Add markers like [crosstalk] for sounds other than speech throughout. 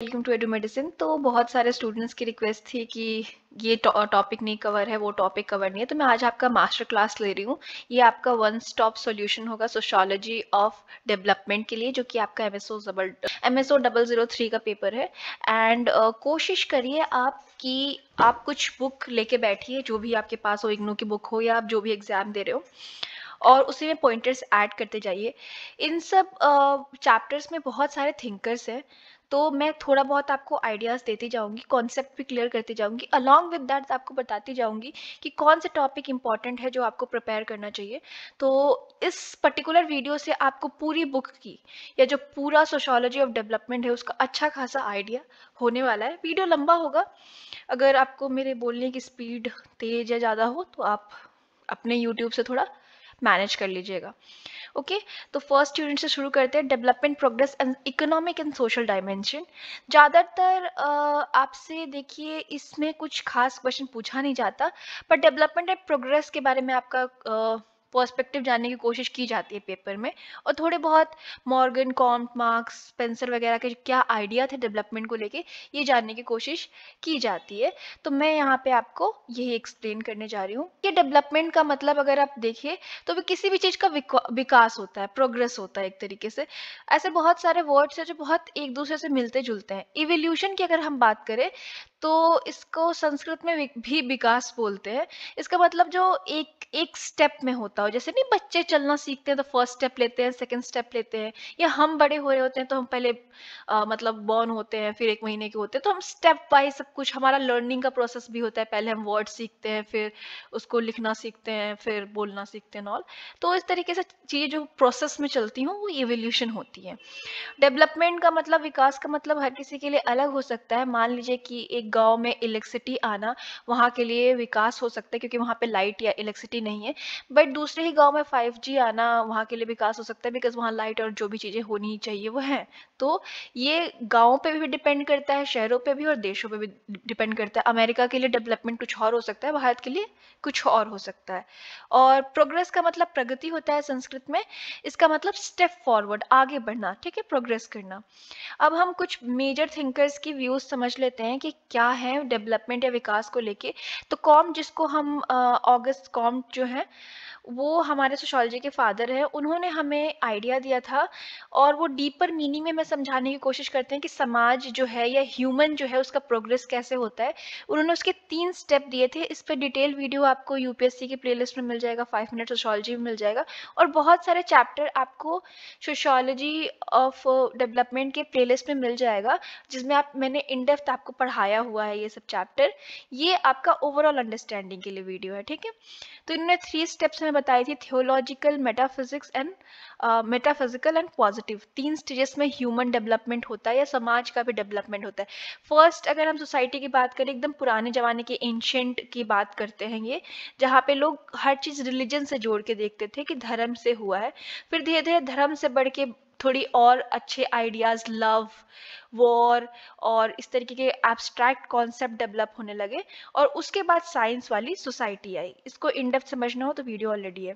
Welcome to edu medicine. तो बहुत सारे स्टूडेंट्स की रिक्वेस्ट थी कि ये टॉपिक नहीं कवर है वो टॉपिक कवर नहीं है। तो मैं आज आपका मास्टर क्लास ले रही हूँ। ये आपका वन स्टॉप सॉल्यूशन होगा सोशोलॉजी ऑफ़ डेवलपमेंट के लिए जो कि आपका M S O double M S O double zero three का पेपर है। एंड uh, कोशिश करिए आप कि आप कुछ बुक लेके बैठिए जो भी आपके पास हो इग्नू की बुक हो या आप जो भी एग्ज़ाम दे रहे हो। और उसी में पॉइंटर्स ऐड करते जाइए। इन सब चैप्टर्स uh, में बहुत सारे थिंकर्स हैं। तो मैं थोड़ा बहुत आपको आइडियाज़ देती जाऊँगी कॉन्सेप्ट भी क्लियर करती जाऊँगी अलॉन्ग विद दैट आपको बताती जाऊँगी कि कौन से टॉपिक इंपॉर्टेंट है जो आपको प्रिपेयर करना चाहिए। तो इस पर्टिकुलर वीडियो से आपको पूरी बुक की, या जो पूरा सोशोलॉजी ऑफ़ डेवलपमेंट है, उसका अच्छा खासा आइडिया होने वाला है। वीडियो लंबा होगा। अगर आपको मेरे बोलने की स्पीड तेज या ज़्यादा हो तो आप अपने यूट्यूब से थोड़ा मैनेज कर लीजिएगा। ओके? तो फ़र्स्ट यूनिट से शुरू करते हैं development progress and economic and social dimension ज़्यादातर आपसे देखिए इसमें कुछ खास क्वेश्चन पूछा नहीं जाता पर डेवलपमेंट एंड प्रोग्रेस के बारे में आपका पर्सपेक्टिव जानने की कोशिश की जाती है पेपर में। और थोड़े बहुत मॉर्गन कॉम्प मार्क्स स्पेंसर वगैरह के क्या आइडिया थे डेवलपमेंट को लेके, ये जानने की कोशिश की जाती है। तो मैं यहाँ पे आपको यही एक्सप्लेन करने जा रही हूँ कि डेवलपमेंट का मतलब अगर आप देखिए तो भी किसी भी चीज़ का विकास होता है प्रोग्रेस होता है एक तरीके से। ऐसे बहुत सारे वर्ड्स हैं जो बहुत एक दूसरे से मिलते जुलते हैं। इवोल्यूशन की अगर हम बात करें तो इसको संस्कृत में भी विकास बोलते हैं। इसका मतलब जो एक एक स्टेप में होता हो जैसे नहीं बच्चे चलना सीखते हैं तो फ़र्स्ट स्टेप लेते हैं सेकंड स्टेप लेते हैं या हम बड़े हो रहे होते हैं तो हम पहले आ, मतलब बॉर्न होते हैं फिर एक महीने के होते हैं तो हम स्टेप बाय सब कुछ हमारा लर्निंग का प्रोसेस भी होता है। पहले हम वर्ड सीखते हैं फिर उसको लिखना सीखते हैं फिर बोलना सीखते हैं ऑल तो इस तरीके से चीज़ें जो प्रोसेस में चलती हूँ वो एवोल्यूशन होती है। डेवलपमेंट का मतलब विकास का मतलब हर किसी के लिए अलग हो सकता है। मान लीजिए कि एक गाँव में इलेक्ट्रिसिटी आना, वहाँ के लिए विकास हो सकता है, क्योंकि वहाँ पे लाइट या इलेक्ट्रिसिटी नहीं है। बट दूसरे ही गाँव में 5G आना, वहाँ के लिए विकास हो सकता है बिकॉज़ वहाँ लाइट और जो भी चीज़ें होनी चाहिए, वो हैं। तो ये गाँव पे भी डिपेंड करता है, शहरों पर भी और देशों पर भी डिपेंड करता है। अमेरिका के लिए डेवलपमेंट कुछ और हो सकता है, भारत के लिए कुछ और हो सकता है। और प्रोग्रेस का मतलब प्रगति होता है संस्कृत में। इसका मतलब स्टेप फॉरवर्ड आगे बढ़ना, ठीक है? प्रोग्रेस करना। अब हम कुछ मेजर थिंकर्स की व्यूज़ समझ लेते हैं कि क्या है डेवलपमेंट या विकास को लेके तो कॉम जिसको हम ऑगस्ट कॉम जो है, वो हमारे सोशोलॉजी के फादर हैं, उन्होंने हमें आइडिया दिया था और वो डीपर मीनिंग में मैं समझाने की कोशिश करते हैं कि समाज जो है या ह्यूमन जो है उसका प्रोग्रेस कैसे होता है। उन्होंने उसके तीन स्टेप दिए थे, इस पर डिटेल वीडियो आपको यूपीएससी के प्लेलिस्ट में मिल जाएगा, फाइव मिनट सोशोलॉजी में मिल जाएगा और बहुत सारे चैप्टर आपको सोशोलॉजी ऑफ़ डेवलपमेंट के प्लेलिस्ट में मिल जाएगा, जिसमें आप, मैंने इन डेप्थ आपको पढ़ाया हुआ है ये सब चैप्टर ये आपका ओवरऑल अंडरस्टैंडिंग के लिए वीडियो है, ठीक है? तो इन्होंने थ्री स्टेप्स में बताई थी theological metaphysics and metaphysical and positive तीन स्टेजेस में ह्यूमन डेवलपमेंट होता है या समाज का भी डेवलपमेंट होता है। फ़र्स्ट अगर हम सोसाइटी की बात करें, एकदम पुराने जमाने के एंशेंट की बात करते हैं ये, जहाँ पे लोग हर चीज़ रिलीजन से जोड़ के देखते थे कि धर्म से हुआ है। फिर धीरे धीरे धर्म से बढ़ के थोड़ी और अच्छे आइडियाज़ लव वॉर और इस तरीके के एब्स्ट्रैक्ट कॉन्सेप्ट डेवलप होने लगे और उसके बाद साइंस वाली सोसाइटी आई। इसको इनडेप्थ समझना हो तो वीडियो ऑलरेडी है।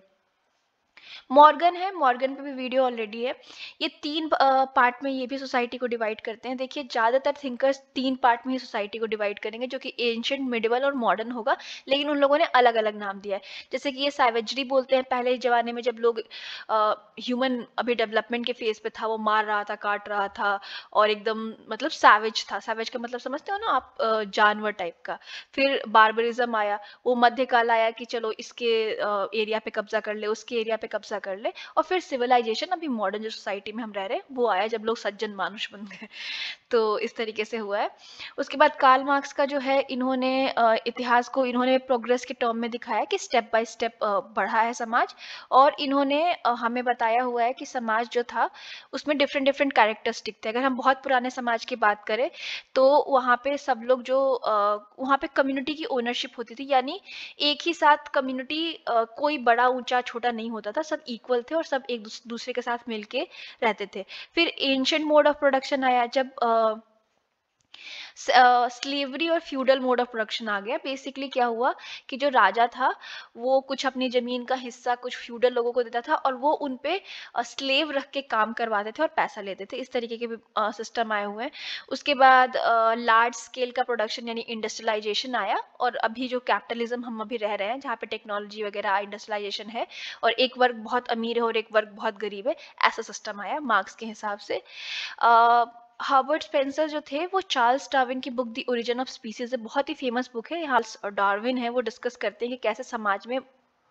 मॉर्गन है, मॉर्गन पे भी वीडियो ऑलरेडी है। ये तीन पार्ट में ये भी सोसाइटी को डिवाइड करते हैं। देखिए, ज़्यादातर थिंकर्स तीन पार्ट में ही सोसाइटी को डिवाइड करेंगे, जो कि एंशंट मिडिवल और मॉडर्न होगा, लेकिन उन लोगों ने अलग अलग नाम दिया है। जैसे कि ये साइवेजरी बोलते हैं, पहले ज़माने में जब लोग ह्यूमन अभी डेवलपमेंट के फ़ेज़ पे था, वो मार रहा था, काट रहा था, और एकदम मतलब सैवेज था। सैवेज का मतलब समझते हो ना आप जानवर टाइप का। फिर बारबरिज्म आया, वो मध्यकाल आया कि चलो इसके एरिया पे कब्जा कर ले, उसके एरिया पे कब्जा कर ले? और फिर सिविलाइजेशन अभी मॉडर्न जो सोसाइटी में हम रह रहे हैं, वो आया जब लोग सज्जन मानुष बन गए। तो इस तरीके से हुआ है। उसके बाद कार्ल मार्क्स का जो है, इन्होंने इतिहास को इन्होंने प्रोग्रेस के टर्म में दिखाया कि स्टेप बाय स्टेप बढ़ा है समाज। और इन्होंने हमें बताया हुआ है कि समाज जो था, उसमें डिफरेंट डिफरेंट कैरेक्टरिस्टिक थे। अगर हम बहुत पुराने समाज की बात करें तो वहाँ पे सब लोग जो वहाँ पे कम्युनिटी की ओनरशिप होती थी। यानी एक ही साथ कम्युनिटी कोई बड़ा, ऊँचा, छोटा नहीं होता था। सब इक्वल थे और सब एक दूसरे के साथ मिलके रहते थे। फिर एंशंट मोड ऑफ़ प्रोडक्शन आया जब स्लेवरी और फ्यूडल मोड ऑफ़ प्रोडक्शन आ गया। बेसिकली क्या हुआ कि जो राजा था, वो कुछ अपनी ज़मीन का हिस्सा कुछ फ्यूडल लोगों को देता था और वो उन पे स्लेव रख के काम करवाते थे और पैसा लेते थे। इस तरीके के भी सिस्टम आए हुए हैं। उसके बाद लार्ज स्केल का प्रोडक्शन यानी इंडस्ट्रियलाइजेशन आया और अभी जो कैपिटलिज्म हम अभी रह रहे हैं, जहाँ पे टेक्नोलॉजी वगैरह इंडस्ट्रियलाइजेशन है और एक वर्ग बहुत अमीर है और एक वर्ग बहुत गरीब है, ऐसा सिस्टम आया मार्क्स के हिसाब से। हार्वर्ड स्पेंसर जो थे वो चार्ल्स डार्विन की book the origin of species है। बहुत ही फ़ेमस बुक है। यहाँ डार्विन है वो डिस्कस करते हैं कि कैसे समाज में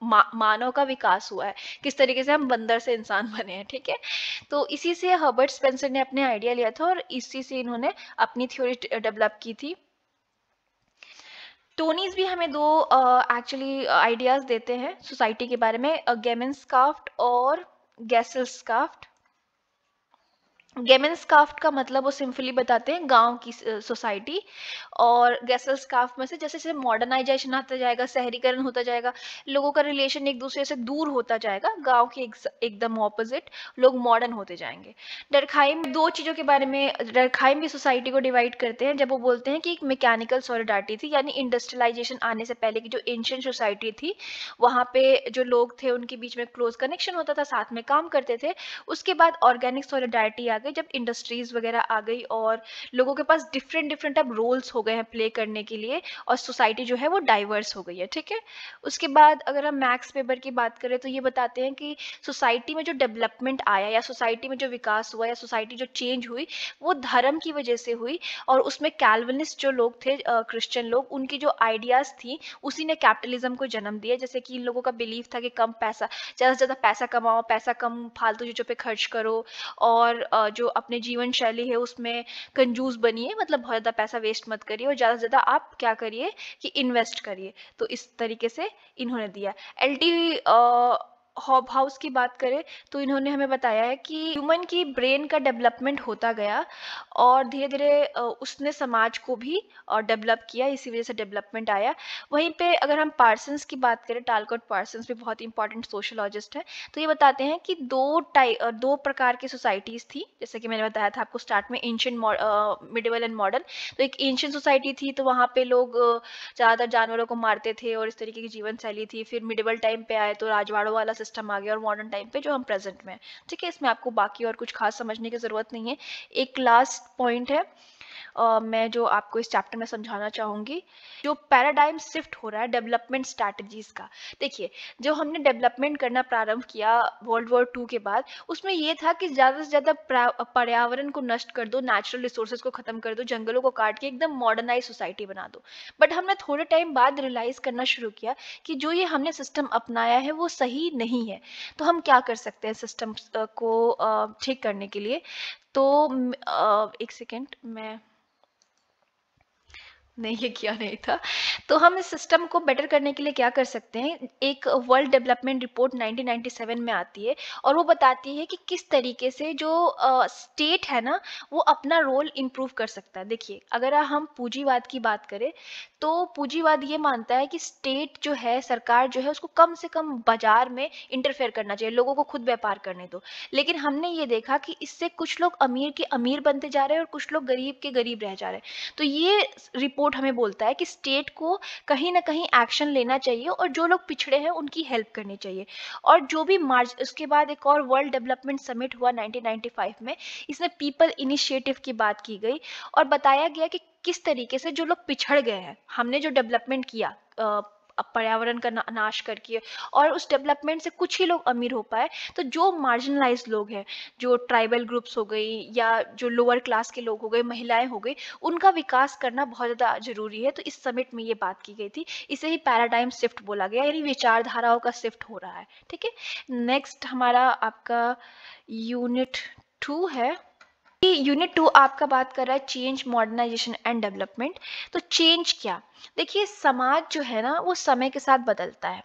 मा, मानव का विकास हुआ है। किस तरीके से हम बंदर से इंसान [laughs] बने हैं ठीक है? तो इसी से हर्बर्ट स्पेंसर ने अपने आइडिया लिया था और इसी से इन्होंने अपनी थ्योरी डेवलप की थी। टोनीज भी हमें दो एक्चुअली आइडियाज़ देते हैं सोसाइटी के बारे में गेमेंस्काफ्ट और गैसल्सकाफ्ट गेमेन स्काफ्ट का मतलब वो सिंपली बताते हैं गाँव की सोसाइटी और गैसल स्काफ्ट में से जैसे जैसे मॉडर्नाइजेशन आता जाएगा, शहरीकरण होता जाएगा, लोगों का रिलेशन एक दूसरे से दूर होता जाएगा, गाँव के एकदम ऑपोजिट लोग मॉडर्न होते जाएँगे। डरखाइम दो चीज़ों के बारे में डरखाइम भी सोसाइटी को डिवाइड करते हैं, जब वो बोलते हैं कि एक मैकेनिकल सॉलिडारिटी थी, यानी इंडस्ट्रियलाइजेशन आने से पहले की जो एंशियंट सोसाइटी थी, वहाँ पे जो लोग थे उनके बीच में क्लोज कनेक्शन होता था, साथ में काम करते थे, उसके बाद ऑर्गेनिक सॉलिडारिटी आ गई जब इंडस्ट्रीज़ वगैरह आ गई और लोगों के पास डिफरेंट डिफरेंट अब रोल्स हो गए हैं प्ले करने के लिए और सोसाइटी जो है वो डाइवर्स हो गई है, ठीक है? उसके बाद अगर हम मैक्स पेपर की बात करें तो ये बताते हैं कि सोसाइटी में जो डेवलपमेंट आया या सोसाइटी में जो विकास हुआ या सोसाइटी जो चेंज हुई, वो धर्म की वजह से हुई और उसमें कैलवनिस्ट जो लोग थे क्रिश्चियन लोग, उनकी जो आइडियाज़ थी, उसी ने कैपिटलिज्म को जन्म दिया। जैसे कि इन लोगों का बिलीव था कि कम पैसा, ज़्यादा से ज़्यादा पैसा कमाओ, पैसा कम फालतू चीज़ों पर खर्च करो और जो अपने जीवन शैली है उसमें कंजूस बनिए मतलब बहुत ज़्यादा पैसा वेस्ट मत करिए और ज़्यादा से ज़्यादा आप क्या करिए कि इन्वेस्ट करिए। तो इस तरीके से इन्होंने दिया। एल टी हॉब हाउस की बात करें तो इन्होंने हमें बताया है कि ह्यूमन की ब्रेन का डेवलपमेंट होता गया और धीरे धीरे उसने समाज को भी डेवलप किया, इसी वजह से डेवलपमेंट आया। वहीं पे अगर हम पार्सन्स की बात करें, टालकोट पार्सन्स भी बहुत इंपॉर्टेंट सोशोलॉजिस्ट हैं तो ये बताते हैं कि दो टाइप दो प्रकार की सोसाइटीज़ थी, जैसे कि मैंने बताया था आपको स्टार्ट में एंशियन मिडिवल एंड मॉडर्न तो एक एंशियन सोसाइटी थी तो वहाँ पे लोग ज़्यादातर जानवरों को मारते थे और इस तरीके की जीवन शैली थी। फिर मिडिवल टाइम पे आए तो राजवाड़ों वाला सिस्टम आ गया और मॉडर्न टाइम पे जो हम प्रेजेंट में ठीक है, इसमें आपको बाकी और कुछ खास समझने की ज़रूरत नहीं है। एक लास्ट पॉइंट है मैं जो आपको इस चैप्टर में समझाना चाहूँगी, जो पैराडाइम शिफ्ट हो रहा है डेवलपमेंट स्ट्रैटेजीज का। देखिए जो हमने डेवलपमेंट करना प्रारंभ किया वर्ल्ड वॉर टू के बाद, उसमें ये था कि ज़्यादा से ज़्यादा पर्यावरण को नष्ट कर दो नेचुरल रिसोर्सेज को ख़त्म कर दो, जंगलों को काट के एकदम मॉडर्नाइज सोसाइटी बना दो। बट हमने थोड़े टाइम बाद रियलाइज़ करना शुरू किया कि जो ये हमने सिस्टम अपनाया है, वो सही नहीं है। तो हम क्या कर सकते हैं सिस्टम को ठीक करने के लिए? तो एक सेकेंड मैं नहीं, ये किया नहीं था। तो हम इस सिस्टम को बेटर करने के लिए क्या कर सकते हैं? एक वर्ल्ड डेवलपमेंट रिपोर्ट 1997 में आती है और वो बताती है कि किस तरीके से जो स्टेट है ना, वो अपना रोल इम्प्रूव कर सकता है। देखिए, अगर हम पूंजीवाद की बात करें तो पूंजीवाद ये मानता है कि स्टेट जो है, सरकार जो है, उसको कम से कम बाज़ार में इंटरफेयर करना चाहिए, लोगों को खुद व्यापार करने दो। लेकिन हमने ये देखा कि इससे कुछ लोग अमीर के अमीर बनते जा रहे हैं और कुछ लोग गरीब के गरीब रह जा रहे हैं। तो ये रिपोर्ट हमें बोलता है कि स्टेट को कहीं ना कहीं एक्शन लेना चाहिए और जो लोग पिछड़े हैं उनकी हेल्प करनी चाहिए। और जो भी मार्च उसके बाद एक और वर्ल्ड डेवलपमेंट समिट हुआ 1995 में, इसमें पीपल इनिशिएटिव की बात की गई और बताया गया कि किस तरीके से जो लोग पिछड़ गए हैं, हमने जो डेवलपमेंट किया पर्यावरण का ना, नाश करके और उस डेवलपमेंट से कुछ ही लोग अमीर हो पाए। तो जो मार्जिनलाइज लोग हैं जो ट्राइबल ग्रुप्स हो गई या जो लोअर क्लास के लोग हो गए महिलाएँ हो गई उनका विकास करना बहुत ज़्यादा ज़रूरी है। तो इस समिट में ये बात की गई थी। इसे ही पैराडाइम शिफ्ट बोला गया यानी विचारधाराओं का शिफ्ट हो रहा है ठीक है? नेक्स्ट हमारा आपका यूनिट टू है। यूनिट टू आपका बात कर रहा है चेंज मॉडर्नाइजेशन एंड डेवलपमेंट तो चेंज क्या? देखिए, समाज जो है ना, वो समय के साथ बदलता है।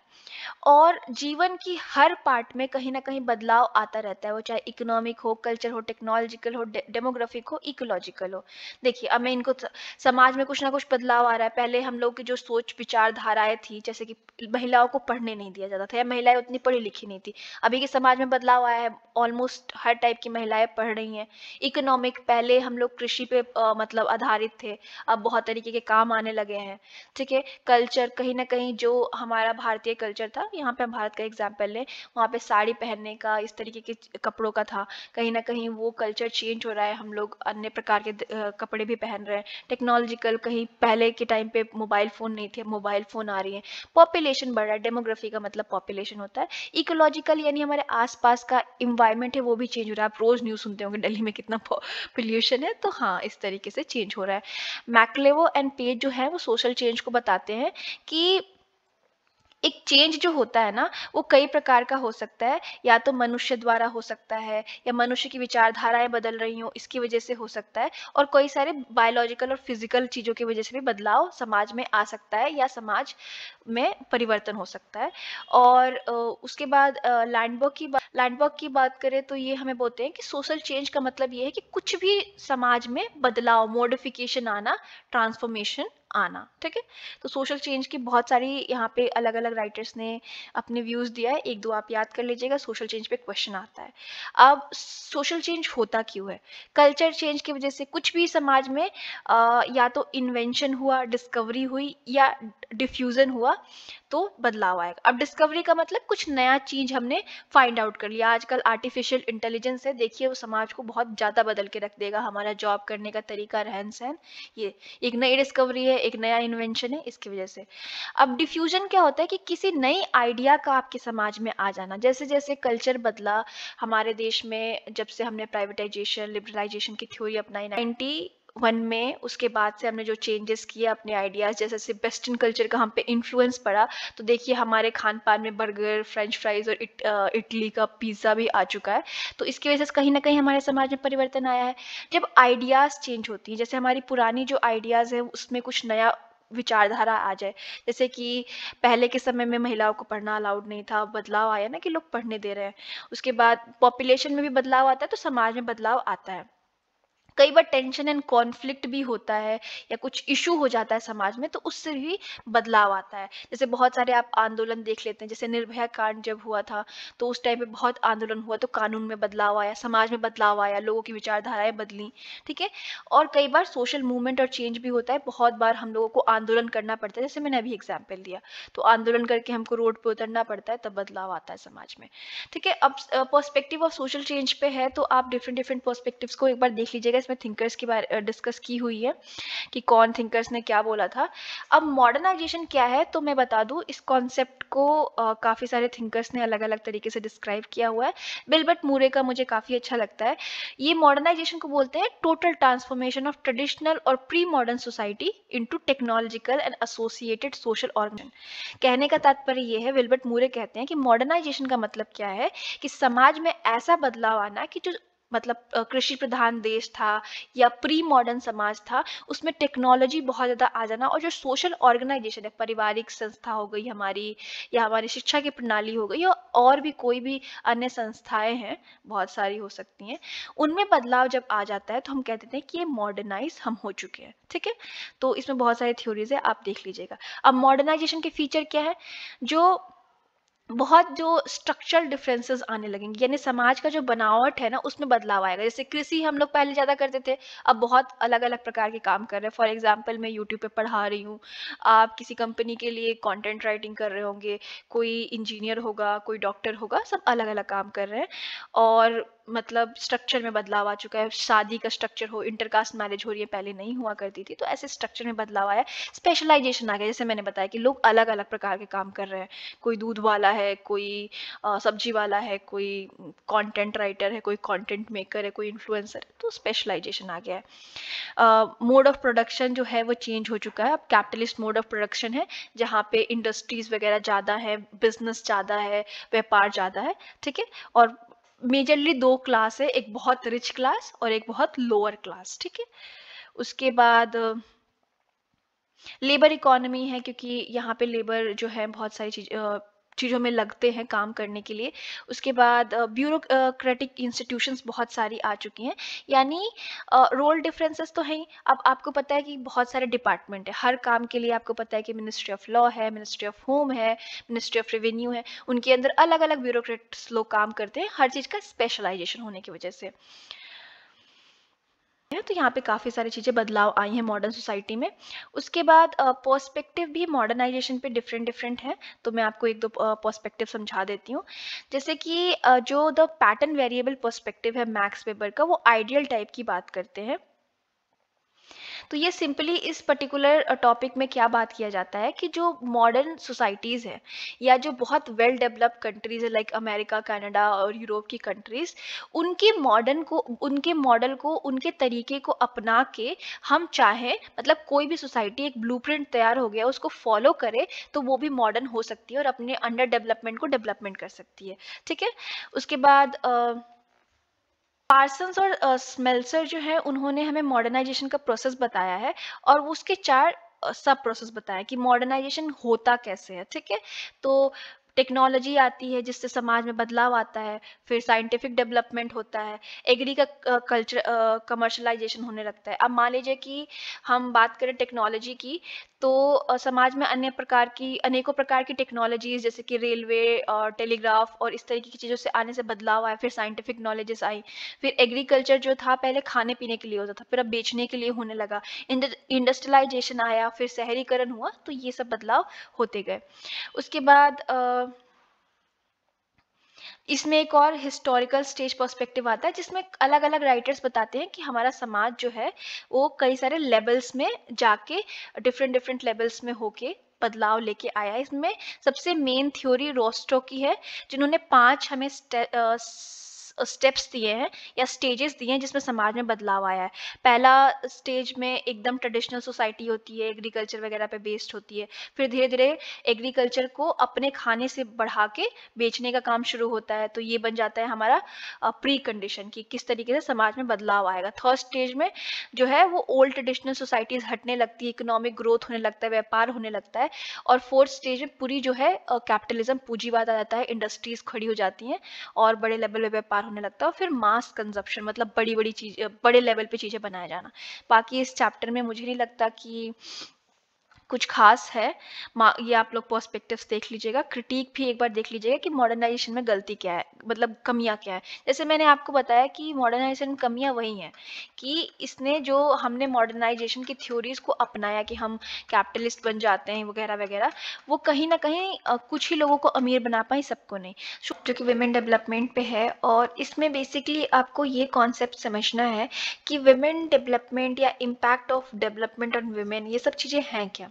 और जीवन की हर पार्ट में कहीं ना कहीं बदलाव आता रहता है वो चाहे इकोनॉमिक हो कल्चर हो टेक्नोलॉजिकल हो डेमोग्राफिक हो इकोलॉजिकल हो। देखिए अब मैं इनको समाज में कुछ ना कुछ बदलाव आ रहा है। पहले हम लोग की जो सोच विचारधाराएँ थी जैसे कि महिलाओं को पढ़ने नहीं दिया जाता था या महिलाएँ उतनी पढ़ी लिखी नहीं थी। अभी के समाज में बदलाव आया है ऑलमोस्ट हर टाइप की महिलाएँ पढ़ रही हैं। इकोनॉमिक पहले हम लोग कृषि पे आ, मतलब आधारित थे अब बहुत तरीके के काम आने लगे हैं। ठीक है कल्चर कहीं ना कहीं जो हमारा भारतीय कल्चर था। यहाँ पे हम भारत का एग्ज़ाम्पल लें, वहाँ पे साड़ी पहनने का, इस तरीके के कपड़ों का था। कहीं ना कहीं वो कल्चर चेंज हो रहा है। हम लोग अन्य प्रकार के कपड़े भी पहन रहे हैं। टेक्नोलॉजिकल कहीं पहले के टाइम पे मोबाइल फ़ोन नहीं थे मोबाइल फ़ोन आ रही है। पॉपुलेशन बढ़ रहा है। डेमोग्राफी का मतलब पॉपुलेशन होता है। इकोलॉजिकल यानी हमारे आसपास का इन्वायरमेंट है, वो भी चेंज हो रहा है। आप रोज़ न्यूज़ सुनते होंगे, दिल्ली में कितना पोल्यूशन है। तो हाँ इस तरीके से चेंज हो रहा है। मैकलेवो एंड पेज जो है, वो सोशल चेंज को बताते हैं कि एक चेंज जो होता है ना, वो कई प्रकार का हो सकता है। या तो मनुष्य द्वारा हो सकता है, या मनुष्य की विचारधाराएँ बदल रही हो, इसकी वजह से हो सकता है। और कई सारे बायोलॉजिकल और फ़िज़िकल चीज़ों की वजह से भी बदलाव समाज में आ सकता है, या समाज में परिवर्तन हो सकता है। और उसके बाद लैंडबर्ग की बात की बात करें तो ये हमें बोलते हैं कि सोशल चेंज का मतलब ये है कि कुछ भी समाज में बदलाव मॉडिफिकेशन आना ट्रांसफॉर्मेशन आना ठीक है? तो सोशल चेंज की बहुत सारी यहाँ पे अलग अलग राइटर्स ने अपने व्यूज़ दिया है। एक दो आप याद कर लीजिएगा सोशल चेंज पे क्वेश्चन आता है। अब सोशल चेंज होता क्यों है? कल्चर चेंज की वजह से कुछ भी समाज में आ, या तो इन्वेंशन हुआ डिस्कवरी हुई या डिफ्यूज़न हुआ तो बदलाव आएगा। अब डिस्कवरी का मतलब कुछ नया चीज़ हमने फाइंड आउट कर लिया। आजकल आर्टिफिशियल इंटेलिजेंस है। देखिए, वो समाज को बहुत ज़्यादा बदल के रख देगा। हमारा जॉब करने का तरीका रहन सहन ये एक नई डिस्कवरी है, एक नया इन्वेंशन है, इसकी वजह से। अब डिफ्यूजन क्या होता है कि किसी नई आइडिया का आपके समाज में आ जाना। जैसे जैसे कल्चर बदला, हमारे देश में जब से हमने प्राइवेटाइजेशन लिबरलाइजेशन की थ्योरी अपनाई, नाइनटी वन में उसके बाद से हमने जो चेंजेस किए अपने आइडियाज़ जैसे से वेस्टर्न कल्चर का हम पे इन्फ्लुएंस पड़ा तो देखिए हमारे खान पान में बर्गर फ्रेंच फ्राइज़ और इट, इटली का पिज़्ज़ा भी आ चुका है। तो इसकी वजह से कहीं ना कहीं हमारे समाज में परिवर्तन आया है। जब आइडियाज़ चेंज होती हैं जैसे हमारी पुरानी जो आइडियाज़ है उसमें कुछ नया विचारधारा आ जाए। जैसे कि पहले के समय में महिलाओं को पढ़ना अलाउड नहीं था बदलाव आया ना कि लोग पढ़ने दे रहे हैं। उसके बाद पॉपुलेशन में भी बदलाव आता है तो समाज में बदलाव आता है। कई बार टेंशन एंड कॉन्फ्लिक्ट भी होता है या कुछ इशू हो जाता है समाज में तो उससे भी बदलाव आता है। जैसे बहुत सारे आप आंदोलन देख लेते हैं, जैसे निर्भया कांड जब हुआ था तो उस टाइम पे बहुत आंदोलन हुआ तो कानून में बदलाव आया, समाज में बदलाव आया, लोगों की विचारधाराएँ बदली, ठीक है? और कई बार सोशल मूवमेंट और चेंज भी होता है, बहुत बार हम लोगों को आंदोलन करना पड़ता है, जैसे मैंने अभी एग्ज़ाम्पल दिया तो आंदोलन करके हमको रोड पर उतरना पड़ता है, तब बदलाव आता है समाज में, ठीक है? अब पर्सपेक्टिव ऑफ़ सोशल चेंज पे है तो आप डिफरेंट डिफरेंट पर्सपेक्टिव्स को एक बार देख लीजिएगा इसमें थिंकर्स की बारे डिस्कस की हुई है कि कौन थिंकर्स ने क्या बोला था। अब मॉडर्नाइजेशन क्या है तो मैं बता दूँ, इस कॉन्सेप्ट को काफ़ी सारे थिंकर्स ने अलग अलग तरीके से डिस्क्राइब किया हुआ है। बिलबर्ट मूरे का मुझे काफ़ी अच्छा लगता है। ये मॉडर्नाइजेशन को बोलते हैं टोटल ट्रांसफॉर्मेशन ऑफ़ ट्रेडिशनल और pre modern society into technological and associated social organisation कहने का तात्पर्य ये है विल्बर्ट मूरे कहते हैं कि मॉडर्नाइजेशन का मतलब क्या है कि समाज में ऐसा बदलाव आना कि जो मतलब कृषि प्रधान देश था या प्री मॉडर्न समाज था, उसमें टेक्नोलॉजी बहुत ज़्यादा आ जाना और जो सोशल ऑर्गेनाइजेशन है, पारिवारिक संस्था हो गई हमारी या हमारी शिक्षा की प्रणाली हो गई या और भी कोई भी अन्य संस्थाएँ हैं, बहुत सारी हो सकती हैं, उनमें बदलाव जब आ जाता है तो हम कहते हैं कि ये मॉडर्नाइज हम हो चुके हैं, ठीक है? तो इसमें बहुत सारी थ्योरीज है, आप देख लीजिएगा। अब मॉडर्नाइजेशन के फीचर क्या है? जो बहुत जो स्ट्रक्चरल डिफरेंसेस आने लगेंगे, यानी समाज का जो बनावट है ना, उसमें बदलाव आएगा। जैसे कृषि हम लोग पहले ज़्यादा करते थे, अब बहुत अलग अलग प्रकार के काम कर रहे हैं। फॉर एग्जांपल मैं यूट्यूब पे पढ़ा रही हूँ। आप किसी कंपनी के लिए कंटेंट राइटिंग कर रहे होंगे, कोई इंजीनियर होगा, कोई डॉक्टर होगा, सब अलग अलग काम कर रहे हैं। और मतलब स्ट्रक्चर में बदलाव आ चुका है। शादी का स्ट्रक्चर हो इंटरकास्ट मैरिज हो रही है, पहले नहीं हुआ करती थी तो ऐसे स्ट्रक्चर में बदलाव आया। स्पेशलाइजेशन आ गया, जैसे मैंने बताया कि लोग अलग अलग प्रकार के काम कर रहे हैं। कोई दूध वाला है, कोई सब्ज़ी वाला है, कोई कंटेंट राइटर है, कोई कंटेंट मेकर है, कोई इन्फ्लुएंसर है तो स्पेशलाइजेशन आ गया है। मोड ऑफ़ प्रोडक्शन जो है, वो चेंज हो चुका है। अब कैपिटलिस्ट मोड ऑफ़ प्रोडक्शन है, जहाँ पे इंडस्ट्रीज़ वगैरह ज़्यादा है बिज़नेस ज़्यादा है, व्यापार ज़्यादा है, ठीक है? और मेजरली दो क्लास है, एक बहुत रिच क्लास और एक बहुत लोअर क्लास ठीक है? उसके बाद लेबर इकोनॉमी है, क्योंकि यहाँ पे लेबर जो है, बहुत सारी चीज़ चीज़ों में लगते हैं काम करने के लिए। उसके बाद ब्यूरोक्रेटिक इंस्टीट्यूशंस बहुत सारी आ चुकी हैं। यानी रोल डिफरेंसेस तो हैं अब आपको पता है कि बहुत सारे डिपार्टमेंट है। हर काम के लिए आपको पता है कि मिनिस्ट्री ऑफ़ लॉ है, मिनिस्ट्री ऑफ़ होम है, मिनिस्ट्री ऑफ़ रेवेन्यू है। उनके अंदर अलग अलग ब्यूरोक्रेट्स लोग काम करते हैं, हर चीज़ का स्पेशलाइजेशन होने की वजह से। है तो यहाँ पे काफ़ी सारी चीज़ें बदलाव आई हैं मॉडर्न सोसाइटी में। उसके बाद पर्सपेक्टिव भी मॉडर्नाइजेशन पे डिफरेंट डिफरेंट है तो मैं आपको एक दो पर्सपेक्टिव समझा देती हूँ। जैसे कि जो द पैटर्न वेरिएबल पर्सपेक्टिव है मैक्स पेपर का, वो आइडियल टाइप की बात करते हैं। तो ये सिंपली इस पर्टिकुलर टॉपिक में क्या बात किया जाता है कि जो मॉडर्न सोसाइटीज़ है या जो बहुत वेल डेवलप्ड कंट्रीज़ है लाइक अमेरिका कनाडा और यूरोप की कंट्रीज़ उनके मॉडर्न को, उनके मॉडल को, उनके तरीके को अपना के हम चाहें मतलब कोई भी सोसाइटी एक ब्लूप्रिंट तैयार हो गया, उसको फॉलो करे तो वो भी मॉडर्न हो सकती है और अपने अंडर डेवलपमेंट को डेवलपमेंट कर सकती है। ठीक है? उसके बाद पार्सन्स और स्मेल्सर uh, जो है उन्होंने हमें मॉडर्नाइजेशन का प्रोसेस बताया है और उसके चार सब प्रोसेस बताया कि मॉडर्नाइजेशन होता कैसे है ठीक है? तो टेक्नोलॉजी आती है जिससे समाज में बदलाव आता है, फिर साइंटिफिक डेवलपमेंट होता है एग्री का कल्चर कमर्शलाइजेशन होने लगता है। अब मान लीजिए कि हम बात करें टेक्नोलॉजी की तो समाज में अन्य प्रकार की, अनेकों प्रकार की टेक्नोलॉजीज़ जैसे कि रेलवे और टेलीग्राफ और इस तरीके की चीज़ों से आने से बदलाव आया फिर साइंटिफिक नॉलेजेस आई, फिर एग्रीकल्चर जो था पहले खाने पीने के लिए होता था, फिर अब बेचने के लिए होने लगा इंडस्ट्रियलाइजेशन आया, फिर शहरीकरण हुआ तो ये सब बदलाव होते गए। उसके बाद इसमें एक और हिस्टोरिकल स्टेज पर्सपेक्टिव आता है, जिसमें अलग अलग राइटर्स बताते हैं कि हमारा समाज जो है, वो कई सारे लेवल्स में जाके डिफरेंट डिफरेंट लेवल्स में होके बदलाव लेके आया इसमें सबसे मेन थ्योरी रोस्टो की है, जिन्होंने पाँच हमें स्टेप्स दिए हैं या स्टेजेस दिए हैं जिसमें समाज में बदलाव आया है। पहला स्टेज में एकदम ट्रेडिशनल सोसाइटी होती है एग्रीकल्चर वगैरह पे बेस्ड होती है। फिर धीरे धीरे एग्रीकल्चर को अपने खाने से बढ़ा के बेचने का काम शुरू होता है। तो ये बन जाता है हमारा प्री कंडीशन की किस तरीके से समाज में बदलाव आएगा। थर्ड स्टेज में जो है वो ओल्ड ट्रेडिशनल सोसाइटीज हटने लगती है इकोनॉमिक ग्रोथ होने लगता है, व्यापार होने लगता है। और फोर्थ स्टेज में पूरी जो है कैपिटलिज्म पूंजीवाद आ जाता है इंडस्ट्रीज़ खड़ी हो जाती हैं और बड़े लेवल पे व्यापार होने लगता है और फिर मास कंजप्शन मतलब बड़ी बड़ी चीज़, बड़े लेवल पे चीज़ें बनाया जाना। बाकी इस चैप्टर में मुझे नहीं लगता कि कुछ खास है ये आप लोग पर्सपेक्टिव्स देख लीजिएगा। क्रिटिक भी एक बार देख लीजिएगा कि मॉडर्नाइजेशन में गलती क्या है मतलब कमियाँ क्या है। जैसे मैंने आपको बताया कि मॉडर्नाइजेशन में कमियाँ वही हैं कि इसने जो हमने मॉडर्नाइजेशन की थ्योरीज को अपनाया कि हम कैपिटलिस्ट बन जाते हैं वगैरह वगैरह, वो कहीं ना कहीं कुछ ही लोगों को अमीर बना पाए सबको नहीं। जो कि वेमेन डेवलपमेंट पे है और इसमें बेसिकली आपको ये कॉन्सेप्ट समझना है कि वेमेन डेवलपमेंट या impact of development on women ये सब चीज़ें हैं क्या?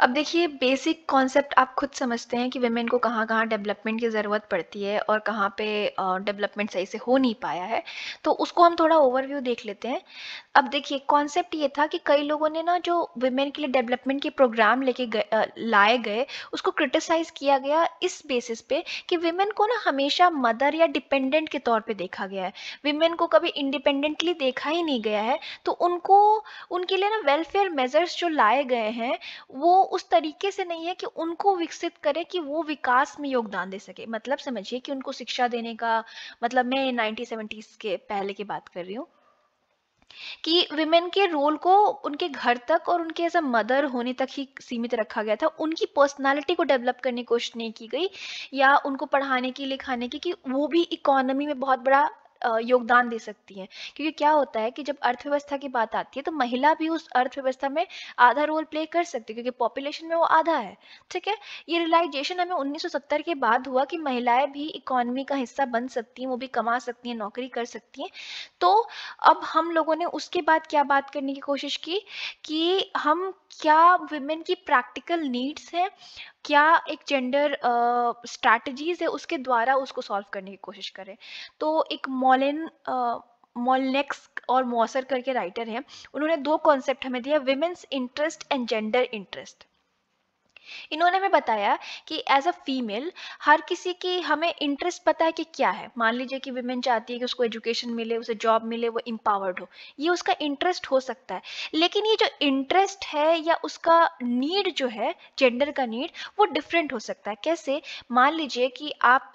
अब देखिए बेसिक कॉन्सेप्ट आप खुद समझते हैं कि वेमेन को कहाँ कहाँ डेवलपमेंट की ज़रूरत पड़ती है और कहाँ पे डेवलपमेंट सही से हो नहीं पाया है। तो उसको हम थोड़ा ओवरव्यू देख लेते हैं। अब देखिए कॉन्सेप्ट ये था कि कई लोगों ने ना जो वेमेन के लिए डेवलपमेंट के प्रोग्राम लेके लाए गए, उसको क्रिटिसाइज किया गया इस बेसिस पे कि वेमेन को ना हमेशा मदर या डिपेंडेंट के तौर पर देखा गया है। वेमेन को कभी इंडिपेंडेंटली देखा ही नहीं गया है। तो उनको, उनके लिए ना वेलफेयर मेजर्स जो लाए गए हैं, वो उस तरीके से नहीं है कि उनको विकसित करे कि वो विकास में योगदान दे सके। मतलब समझिए कि उनको शिक्षा देने का मतलब मैं नाइनटीन सेवेंटीज के पहले की बात कर रही हूँ, कि विमेन के रोल को उनके घर तक और उनके एज अ मदर होने तक ही सीमित रखा गया था। उनकी पर्सनालिटी को डेवलप करने की कोशिश नहीं की गई या उनको पढ़ाने की लिखाने की कि वो भी इकोनॉमी में बहुत बड़ा योगदान दे सकती हैं। क्योंकि क्या होता है कि जब अर्थव्यवस्था की बात आती है तो महिला भी उस अर्थव्यवस्था में आधा रोल प्ले कर सकती है, क्योंकि पॉपुलेशन में वो आधा है, ठीक है? ये रियलाइजेशन हमें 1970 के बाद हुआ कि महिलाएँ भी इकोनॉमी का हिस्सा बन सकती हैं, वो भी कमा सकती हैं, नौकरी कर सकती हैं। तो अब हम लोगों ने उसके बाद क्या बात करने की कोशिश की कि हम क्या वुमेन की प्रैक्टिकल नीड्स हैं? क्या एक जेंडर स्ट्रैटेजीज है उसके द्वारा उसको सॉल्व करने की कोशिश करें? तो एक मॉलिन मॉलनेक्स और मोसर करके राइटर हैं। उन्होंने दो कॉन्सेप्ट हमें दिया women's interest and gender interest इन्होंने हमें बताया कि एज अ फीमेल हर किसी की हमें इंटरेस्ट पता है कि क्या है। मान लीजिए कि वुमेन चाहती है कि उसको एजुकेशन मिले, उसे जॉब मिले, वो इम्पावर्ड हो। ये उसका इंटरेस्ट हो सकता है। लेकिन ये जो इंटरेस्ट है या उसका नीड जो है जेंडर का नीड वो डिफरेंट हो सकता है। कैसे? मान लीजिए कि आप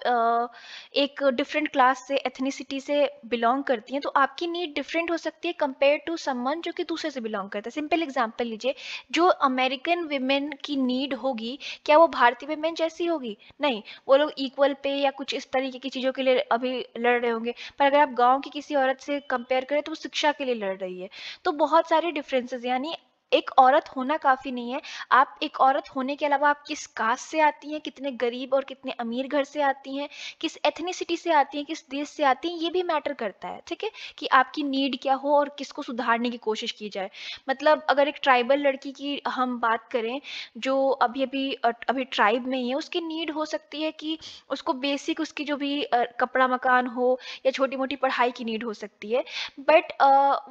एक डिफरेंट क्लास से एथनिसिटी से बिलोंग करती हैं तो आपकी नीड डिफरेंट हो सकती है कंपेयर टू समन जो कि दूसरे से बिलोंग करता है। सिंपल एग्ज़ाम्पल लीजिए, जो अमेरिकन विमेन की नीड होगी, क्या वो भारतीय वेमेन जैसी होगी? नहीं, वो लोग इक्वल पे या कुछ इस तरीके की चीज़ों के लिए अभी लड़ रहे होंगे, पर अगर आप गाँव की किसी औरत से कंपेयर करें तो वो शिक्षा के लिए लड़ रही है। तो बहुत सारे डिफरेंसेस यानी एक औरत होना काफ़ी नहीं है। आप एक औरत होने के अलावा आप किस कास्ट से आती हैं, कितने गरीब और कितने अमीर घर से आती हैं, किस एथनिसिटी से आती हैं, किस देश से आती हैं, ये भी मैटर करता है, ठीक है? कि आपकी नीड क्या हो और किसको सुधारने की कोशिश की जाए। मतलब अगर एक ट्राइबल लड़की की हम बात करें, जो अभी अभी अभी ट्राइब में ही है, उसकी नीड हो सकती है कि उसको बेसिक उसकी जो भी कपड़ा मकान हो या छोटी मोटी पढ़ाई की नीड हो सकती है। बट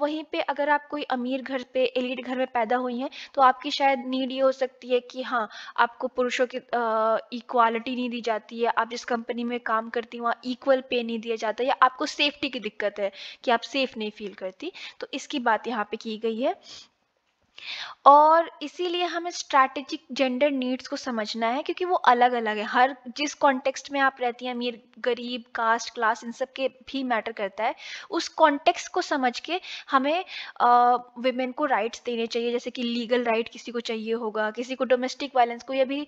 वहीं पे अगर आप कोई अमीर घर पे एलिट घर में पैदा पैदा हुई हैं तो आपकी शायद नीड ये हो सकती है कि हाँ आपको पुरुषों की इक्वालिटी नहीं दी जाती है, आप जिस कंपनी में काम करती हैं, वहाँ इक्वल पे नहीं दिया जाता या आपको सेफ्टी की दिक्कत है कि आप सेफ़ नहीं फील करती तो इसकी बात यहाँ पे की गई है। और इसीलिए हमें स्ट्रैटेजिक जेंडर नीड्स को समझना है, क्योंकि वो अलग अलग है। हर, जिस कॉन्टेक्स्ट में आप रहती हैं, अमीर, गरीब कास्ट क्लास इन सब के भी मैटर करता है। उस कॉन्टेक्स्ट को समझ के हमें वुमेन को राइट्स देने चाहिए, जैसे कि लीगल राइट किसी को चाहिए होगा, किसी को डोमेस्टिक वायलेंस को, या भी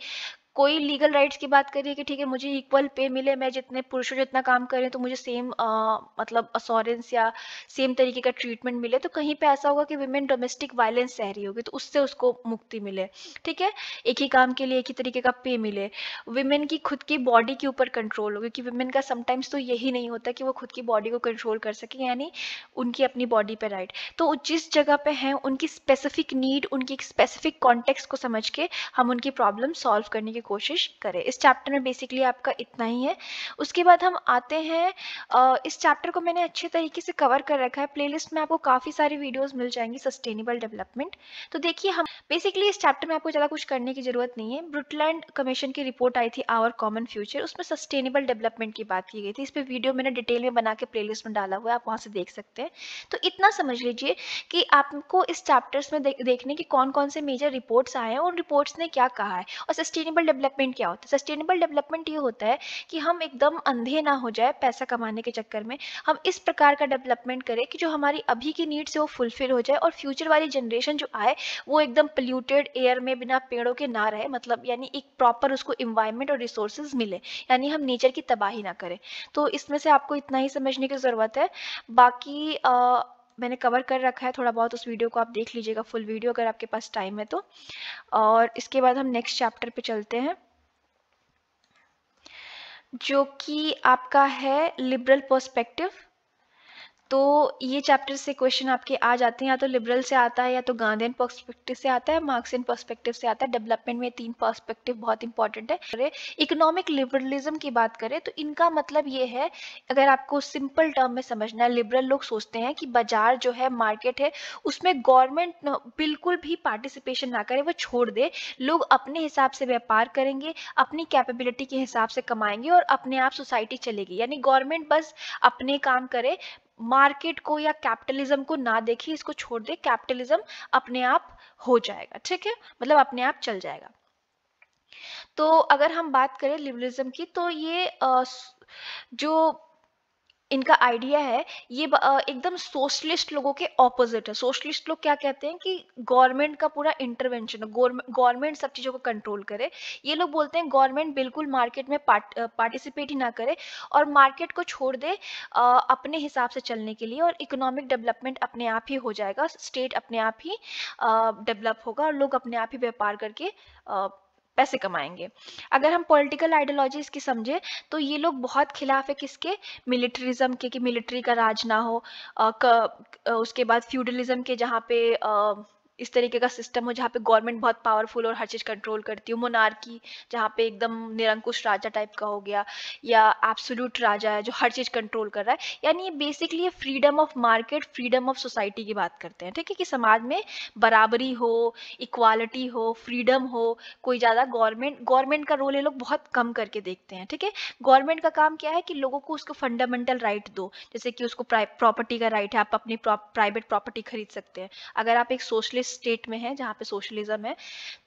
कोई लीगल राइट्स की बात करिए कि ठीक है मुझे इक्वल पे मिले मैं जितने पुरुषों जितना काम करें तो मुझे सेम आ, मतलब असोरेंस या सेम तरीके का ट्रीटमेंट मिले तो कहीं पे ऐसा होगा कि वुमेन डोमेस्टिक वायलेंस सह रही होगी तो उससे उसको मुक्ति मिले ठीक है? एक ही काम के लिए एक ही तरीके का पे मिले। वुमेन की खुद की बॉडी के ऊपर कंट्रोल हो क्योंकि वुमेन का समटाइम्स तो यही नहीं होता कि वो खुद की बॉडी को कंट्रोल कर सके यानी उनकी अपनी बॉडी पे राइट तो जिस जगह पे हैं उनकी स्पेसिफिक नीड उनकी स्पेसिफिक कॉन्टेक्स्ट को समझ के हम उनकी प्रॉब्लम सॉल्व करने की कोशिश करें। इस चैप्टर में बेसिकली आपका इतना ही है। उसके बाद हम आते हैं इस चैप्टर को मैंने अच्छे तरीके से कवर कर रखा है। प्लेलिस्ट में आपको काफ़ी सारी वीडियोस मिल जाएँगी सस्टेनेबल डेवलपमेंट तो देखिए हम बेसिकली इस चैप्टर में आपको ज़्यादा कुछ करने की ज़रूरत नहीं है। ब्रुटलैंड कमीशन की रिपोर्ट आई थी आवर कॉमन फ्यूचर उसमें सस्टेनेबल डेवलपमेंट की बात की गई थी। इस पर वीडियो मैंने डिटेल में बना के प्ले में डाला हुआ है। आप वहाँ से देख सकते हैं। तो इतना समझ लीजिए कि आपको इस चैप्टर्स में देखने की कौन कौन से मेजर रिपोर्ट्स आए हैं और रिपोर्ट्स ने क्या कहा है। और सस्टेनेबल डेवलपमेंट क्या होता है? सस्टेनेबल डेवलपमेंट ये होता है कि हम एकदम अंधे ना हो जाए पैसा कमाने के चक्कर में। हम इस प्रकार का डेवलपमेंट करें कि जो हमारी अभी की नीड्स है वो फुलफिल हो जाए और फ्यूचर वाली जनरेशन जो आए वो एकदम पोल्यूटेड एयर में बिना पेड़ों के ना रहे मतलब यानी एक प्रॉपर उसको इन्वायरमेंट और रिसोर्सेज मिले यानी हम नेचर की तबाही ना करें। तो इसमें से आपको इतना ही समझने की ज़रूरत है। बाकी आ, मैंने कवर कर रखा है, थोड़ा बहुत उस वीडियो को आप देख लीजिएगा फुल वीडियो अगर आपके पास टाइम है तो। और इसके बाद हम नेक्स्ट चैप्टर पे चलते हैं, जो कि आपका है लिबरल पर्सपेक्टिव तो ये चैप्टर से क्वेश्चन आपके आ जाते हैं, या तो लिबरल से आता है, या तो गांधीन पर्सपेक्टिव से आता है मार्क्सियन पर्सपेक्टिव से आता है। डेवलपमेंट में तीन पर्सपेक्टिव बहुत इंपॉर्टेंट है। इकोनॉमिक लिबरलिज्म की बात करें तो इनका मतलब ये है, अगर आपको सिंपल टर्म में समझना है लिबरल लोग सोचते हैं कि बाज़ार जो है मार्केट है, उसमें गवर्नमेंट बिल्कुल भी पार्टिसिपेशन ना करे, वो छोड़ दे। लोग अपने हिसाब से व्यापार करेंगे, अपनी कैपेबिलिटी के हिसाब से कमाएँगे और अपने आप सोसाइटी चलेगी। यानी गवर्नमेंट बस अपने काम करे मार्केट को या कैपिटलिज्म को ना देखे, इसको छोड़ दे, कैपिटलिज्म अपने आप हो जाएगा, ठीक है? मतलब अपने आप चल जाएगा। तो अगर हम बात करें लिबरलिज्म की तो ये जो इनका आइडिया है, ये एकदम सोशलिस्ट लोगों के ऑपोजिट है। सोशलिस्ट लोग क्या कहते हैं कि गवर्नमेंट का पूरा इंटरवेंशन गवर्नमेंट सब चीज़ों को कंट्रोल करे। ये लोग बोलते हैं गवर्नमेंट बिल्कुल मार्केट में पार्ट पार्टिसिपेट ही ना करे और मार्केट को छोड़ दे अपने हिसाब से चलने के लिए और इकोनॉमिक डेवलपमेंट अपने आप ही हो जाएगा स्टेट अपने आप ही डेवलप होगा और लोग अपने आप ही व्यापार करके पैसे कमाएँगे। अगर हम पॉलिटिकल आइडियोलॉजी इसकी समझे तो ये लोग बहुत खिलाफ है किसके? मिलिट्रिज्म के कि मिलिट्री का राज ना हो आ, क, उसके बाद फ्यूडलिज्म के जहाँ पे आ, इस तरीके का सिस्टम हो जहाँ पे गवर्नमेंट बहुत पावरफुल और हर चीज़ कंट्रोल करती हो। मोनार्की जहाँ पे एकदम निरंकुश राजा टाइप का हो गया, या एब्सोल्यूट राजा है जो हर चीज़ कंट्रोल कर रहा है। यानी ये बेसिकली ये freedom of market freedom of society की बात करते हैं, ठीक है? कि समाज में बराबरी हो इक्वालिटी हो फ्रीडम हो, कोई ज़्यादा गवर्नमेंट गवर्नमेंट का रोल ये लोग बहुत कम करके देखते हैं, ठीक है? गवर्नमेंट का काम क्या है कि लोगों को उसको फंडामेंटल राइट दो, जैसे कि उसको प्रॉपर्टी का राइट है, आप अपनी प्राइवेट प्रॉपर्टी खरीद सकते हैं। अगर आप एक सोशलिस्ट स्टेट में है जहाँ पे सोशलिज्म है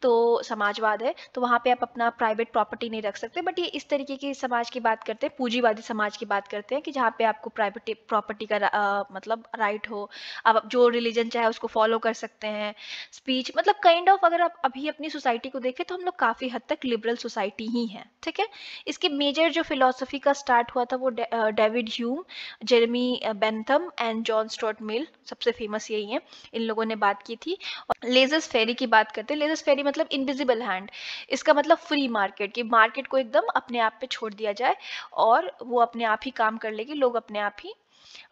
तो समाजवाद है तो वहाँ पे आप अपना प्राइवेट प्रॉपर्टी नहीं रख सकते बट ये इस तरीके की समाज की बात करते हैं पूंजीवादी समाज की बात करते हैं कि जहाँ पे आपको प्राइवेट प्रॉपर्टी का आ, मतलब राइट हो आप जो रिलीजन चाहे उसको फॉलो कर सकते हैं स्पीच मतलब काइंड ऑफ़ अगर आप अभी अपनी सोसाइटी को देखें तो हम लोग काफ़ी हद तक लिबरल सोसाइटी ही हैं ठीक है? इसके मेजर जो फिलोसफी का स्टार्ट हुआ था वो David Hume Jeremy Bentham and John Stuart Mill सबसे फ़ेमस यही है इन लोगों ने बात की थी लेजस फेरी की बात करते हैं, लेजर्स फेरी मतलब इनविजिबल हैंड इसका मतलब फ्री मार्केट कि मार्केट को एकदम अपने आप पे छोड़ दिया जाए और वो अपने आप ही काम कर लेगी, लोग अपने आप ही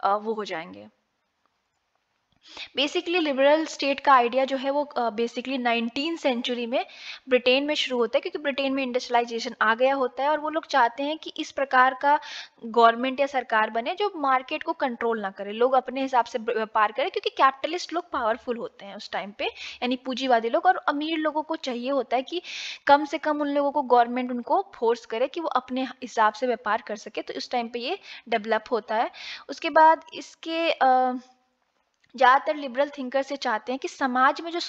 वो हो जाएँगे। बेसिकली लिबरल स्टेट का आइडिया जो है वो बेसिकली नाइनटीन सेंचुरी में ब्रिटेन में शुरू होता है क्योंकि ब्रिटेन में इंडस्ट्रियलाइजेशन आ गया होता है और वो लोग चाहते हैं कि इस प्रकार का गवर्नमेंट या सरकार बने जो मार्केट को कंट्रोल ना करे। लोग अपने हिसाब से व्यापार करें क्योंकि कैपिटलिस्ट लोग पावरफुल होते हैं उस टाइम पे यानी पूंजीवादी लोग और अमीर लोगों को चाहिए होता है कि कम से कम उन लोगों को गवर्नमेंट उनको फोर्स करे कि वो अपने हिसाब से व्यापार कर सके तो उस टाइम पे ये डेवलप होता है। उसके बाद इसके आ, ज़्यादातर लिबरल थिंकर से चाहते हैं कि समाज में जो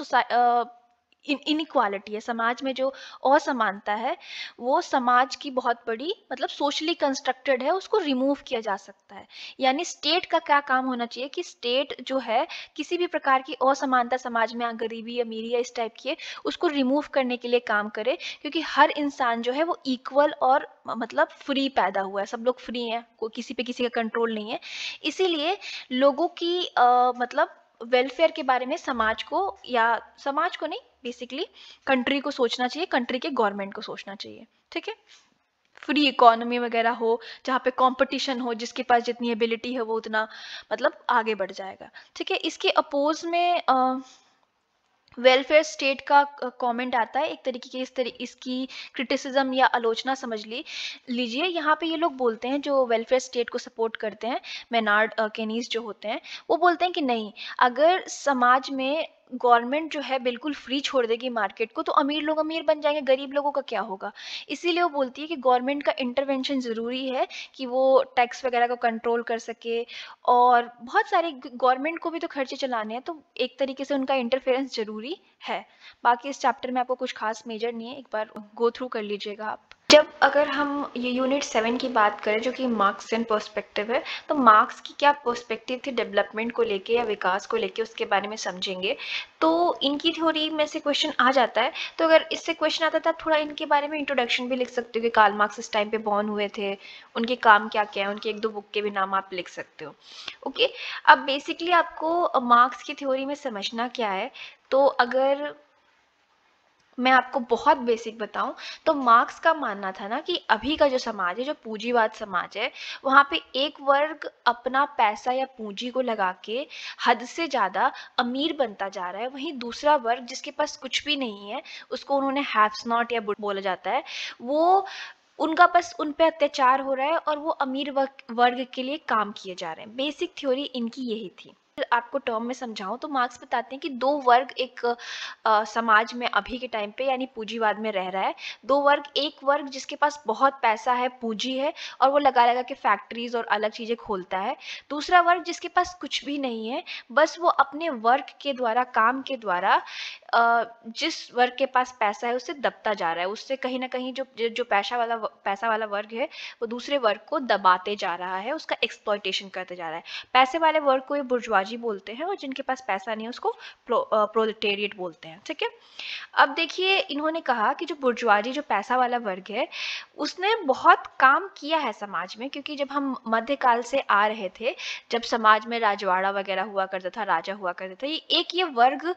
इनक्वालिटी है। समाज में जो असमानता है वो समाज की बहुत बड़ी मतलब सोशली कंस्ट्रक्टेड है उसको रिमूव किया जा सकता है। यानी स्टेट का क्या काम होना चाहिए कि स्टेट जो है किसी भी प्रकार की असमानता समाज में गरीबी अमीरी या इस टाइप की है उसको रिमूव करने के लिए काम करे क्योंकि हर इंसान जो है वो इक्वल और मतलब फ्री पैदा हुआ है। सब लोग फ्री हैं कोई किसी पे किसी का कंट्रोल नहीं है। इसीलिए लोगों की आ, मतलब वेलफेयर के बारे में समाज को या समाज को नहीं बेसिकली कंट्री को सोचना चाहिए कंट्री के गवर्नमेंट को सोचना चाहिए, ठीक है? फ्री इकोनॉमी वगैरह हो, जहाँ पे कंपटीशन हो, जिसके पास जितनी एबिलिटी है, वो उतना मतलब आगे बढ़ जाएगा, ठीक है? इसके अपोज में वेलफेयर स्टेट का कमेंट आता है, एक तरीके की इस तरीके इसकी क्रिटिसिज्म या आलोचना समझ ली, लीजिए। यहाँ पे ये लोग बोलते हैं, जो वेलफेयर स्टेट को सपोर्ट करते हैं मेनार्ड केनीज जो होते हैं, वो बोलते हैं कि नहीं, अगर समाज में गवर्नमेंट जो है बिल्कुल फ्री छोड़ देगी मार्केट को तो अमीर लोग अमीर बन जाएँगे, गरीब लोगों का क्या होगा? इसीलिए वो बोलती है कि गवर्नमेंट का इंटरवेंशन ज़रूरी है कि वो टैक्स वगैरह को कंट्रोल कर सके और बहुत सारे गवर्नमेंट को भी तो खर्चे चलाने हैं तो एक तरीके से उनका इंटरफेरेंस ज़रूरी है। बाकी इस चैप्टर में आपको कुछ खास मेजर नहीं है, एक बार गो थ्रू कर लीजिएगा आप। जब अगर हम ये यूनिट सेवन की बात करें, जो कि मार्क्स एंड पर्सपेक्टिव है तो मार्क्स की क्या पर्सपेक्टिव थी डेवलपमेंट को लेके या विकास को लेके, उसके बारे में समझेंगे। तो इनकी थ्योरी में से क्वेश्चन आ जाता है। तो अगर इससे क्वेश्चन आता था थोड़ा इनके बारे में इंट्रोडक्शन भी लिख सकते हो कि कार्ल मार्क्स इस टाइम पे बॉर्न हुए थे, उनके काम क्या क्या है, उनके एक दो बुक के भी नाम आप लिख सकते हो। ओके अब बेसिकली आपको मार्क्स की थ्योरी में समझना क्या है? तो अगर मैं आपको बहुत बेसिक बताऊँ तो मार्क्स का मानना था ना कि अभी का जो समाज है, जो पूंजीवाद समाज है, वहाँ पे एक वर्ग अपना पैसा या पूंजी को लगा के हद से ज़्यादा अमीर बनता जा रहा है, वहीं दूसरा वर्ग जिसके पास कुछ भी नहीं है, उसको उन्होंने हैव्स नॉट या बोला जाता है, वो उनका बस उन पर अत्याचार हो रहा है और वो अमीर वर्ग के लिए काम किए जा रहे हैं। बेसिक थ्योरी इनकी यही थी। आपको टर्म में समझाऊं तो मार्क्स बताते हैं कि दो वर्ग एक आ, समाज में अभी के टाइम पे यानी पूंजीवाद में रह रहा है। दो वर्ग एक वर्ग जिसके पास बहुत पैसा है पूंजी है और वो लगा लगा के फैक्ट्रीज और अलग चीज़ें खोलता है। दूसरा वर्ग जिसके पास कुछ भी नहीं है बस वो अपने वर्क के द्वारा काम के द्वारा जिस वर्ग के पास पैसा है उससे दबता जा रहा है। उससे कहीं ना कहीं जो जो पैसा वाला पैसा वाला वर्ग है वो दूसरे वर्ग को दबाते जा रहा है उसका एक्सप्लॉयटेशन करते जा रहा है। पैसे वाले वर्ग को ये बुर्जवाजी बोलते हैं और जिनके पास पैसा नहीं है, उसको प्रोलेटेरिएट बोलते हैं, ठीक है? अब देखिए, इन्होंने कहा कि जो बुर्जवाजी जो पैसा वाला वर्ग है, उसने बहुत काम किया है समाज में, क्योंकि जब हम मध्यकाल से आ रहे थे, जब समाज में राजवाड़ा वगैरह हुआ करता था, राजा हुआ करता था एक ये वर्ग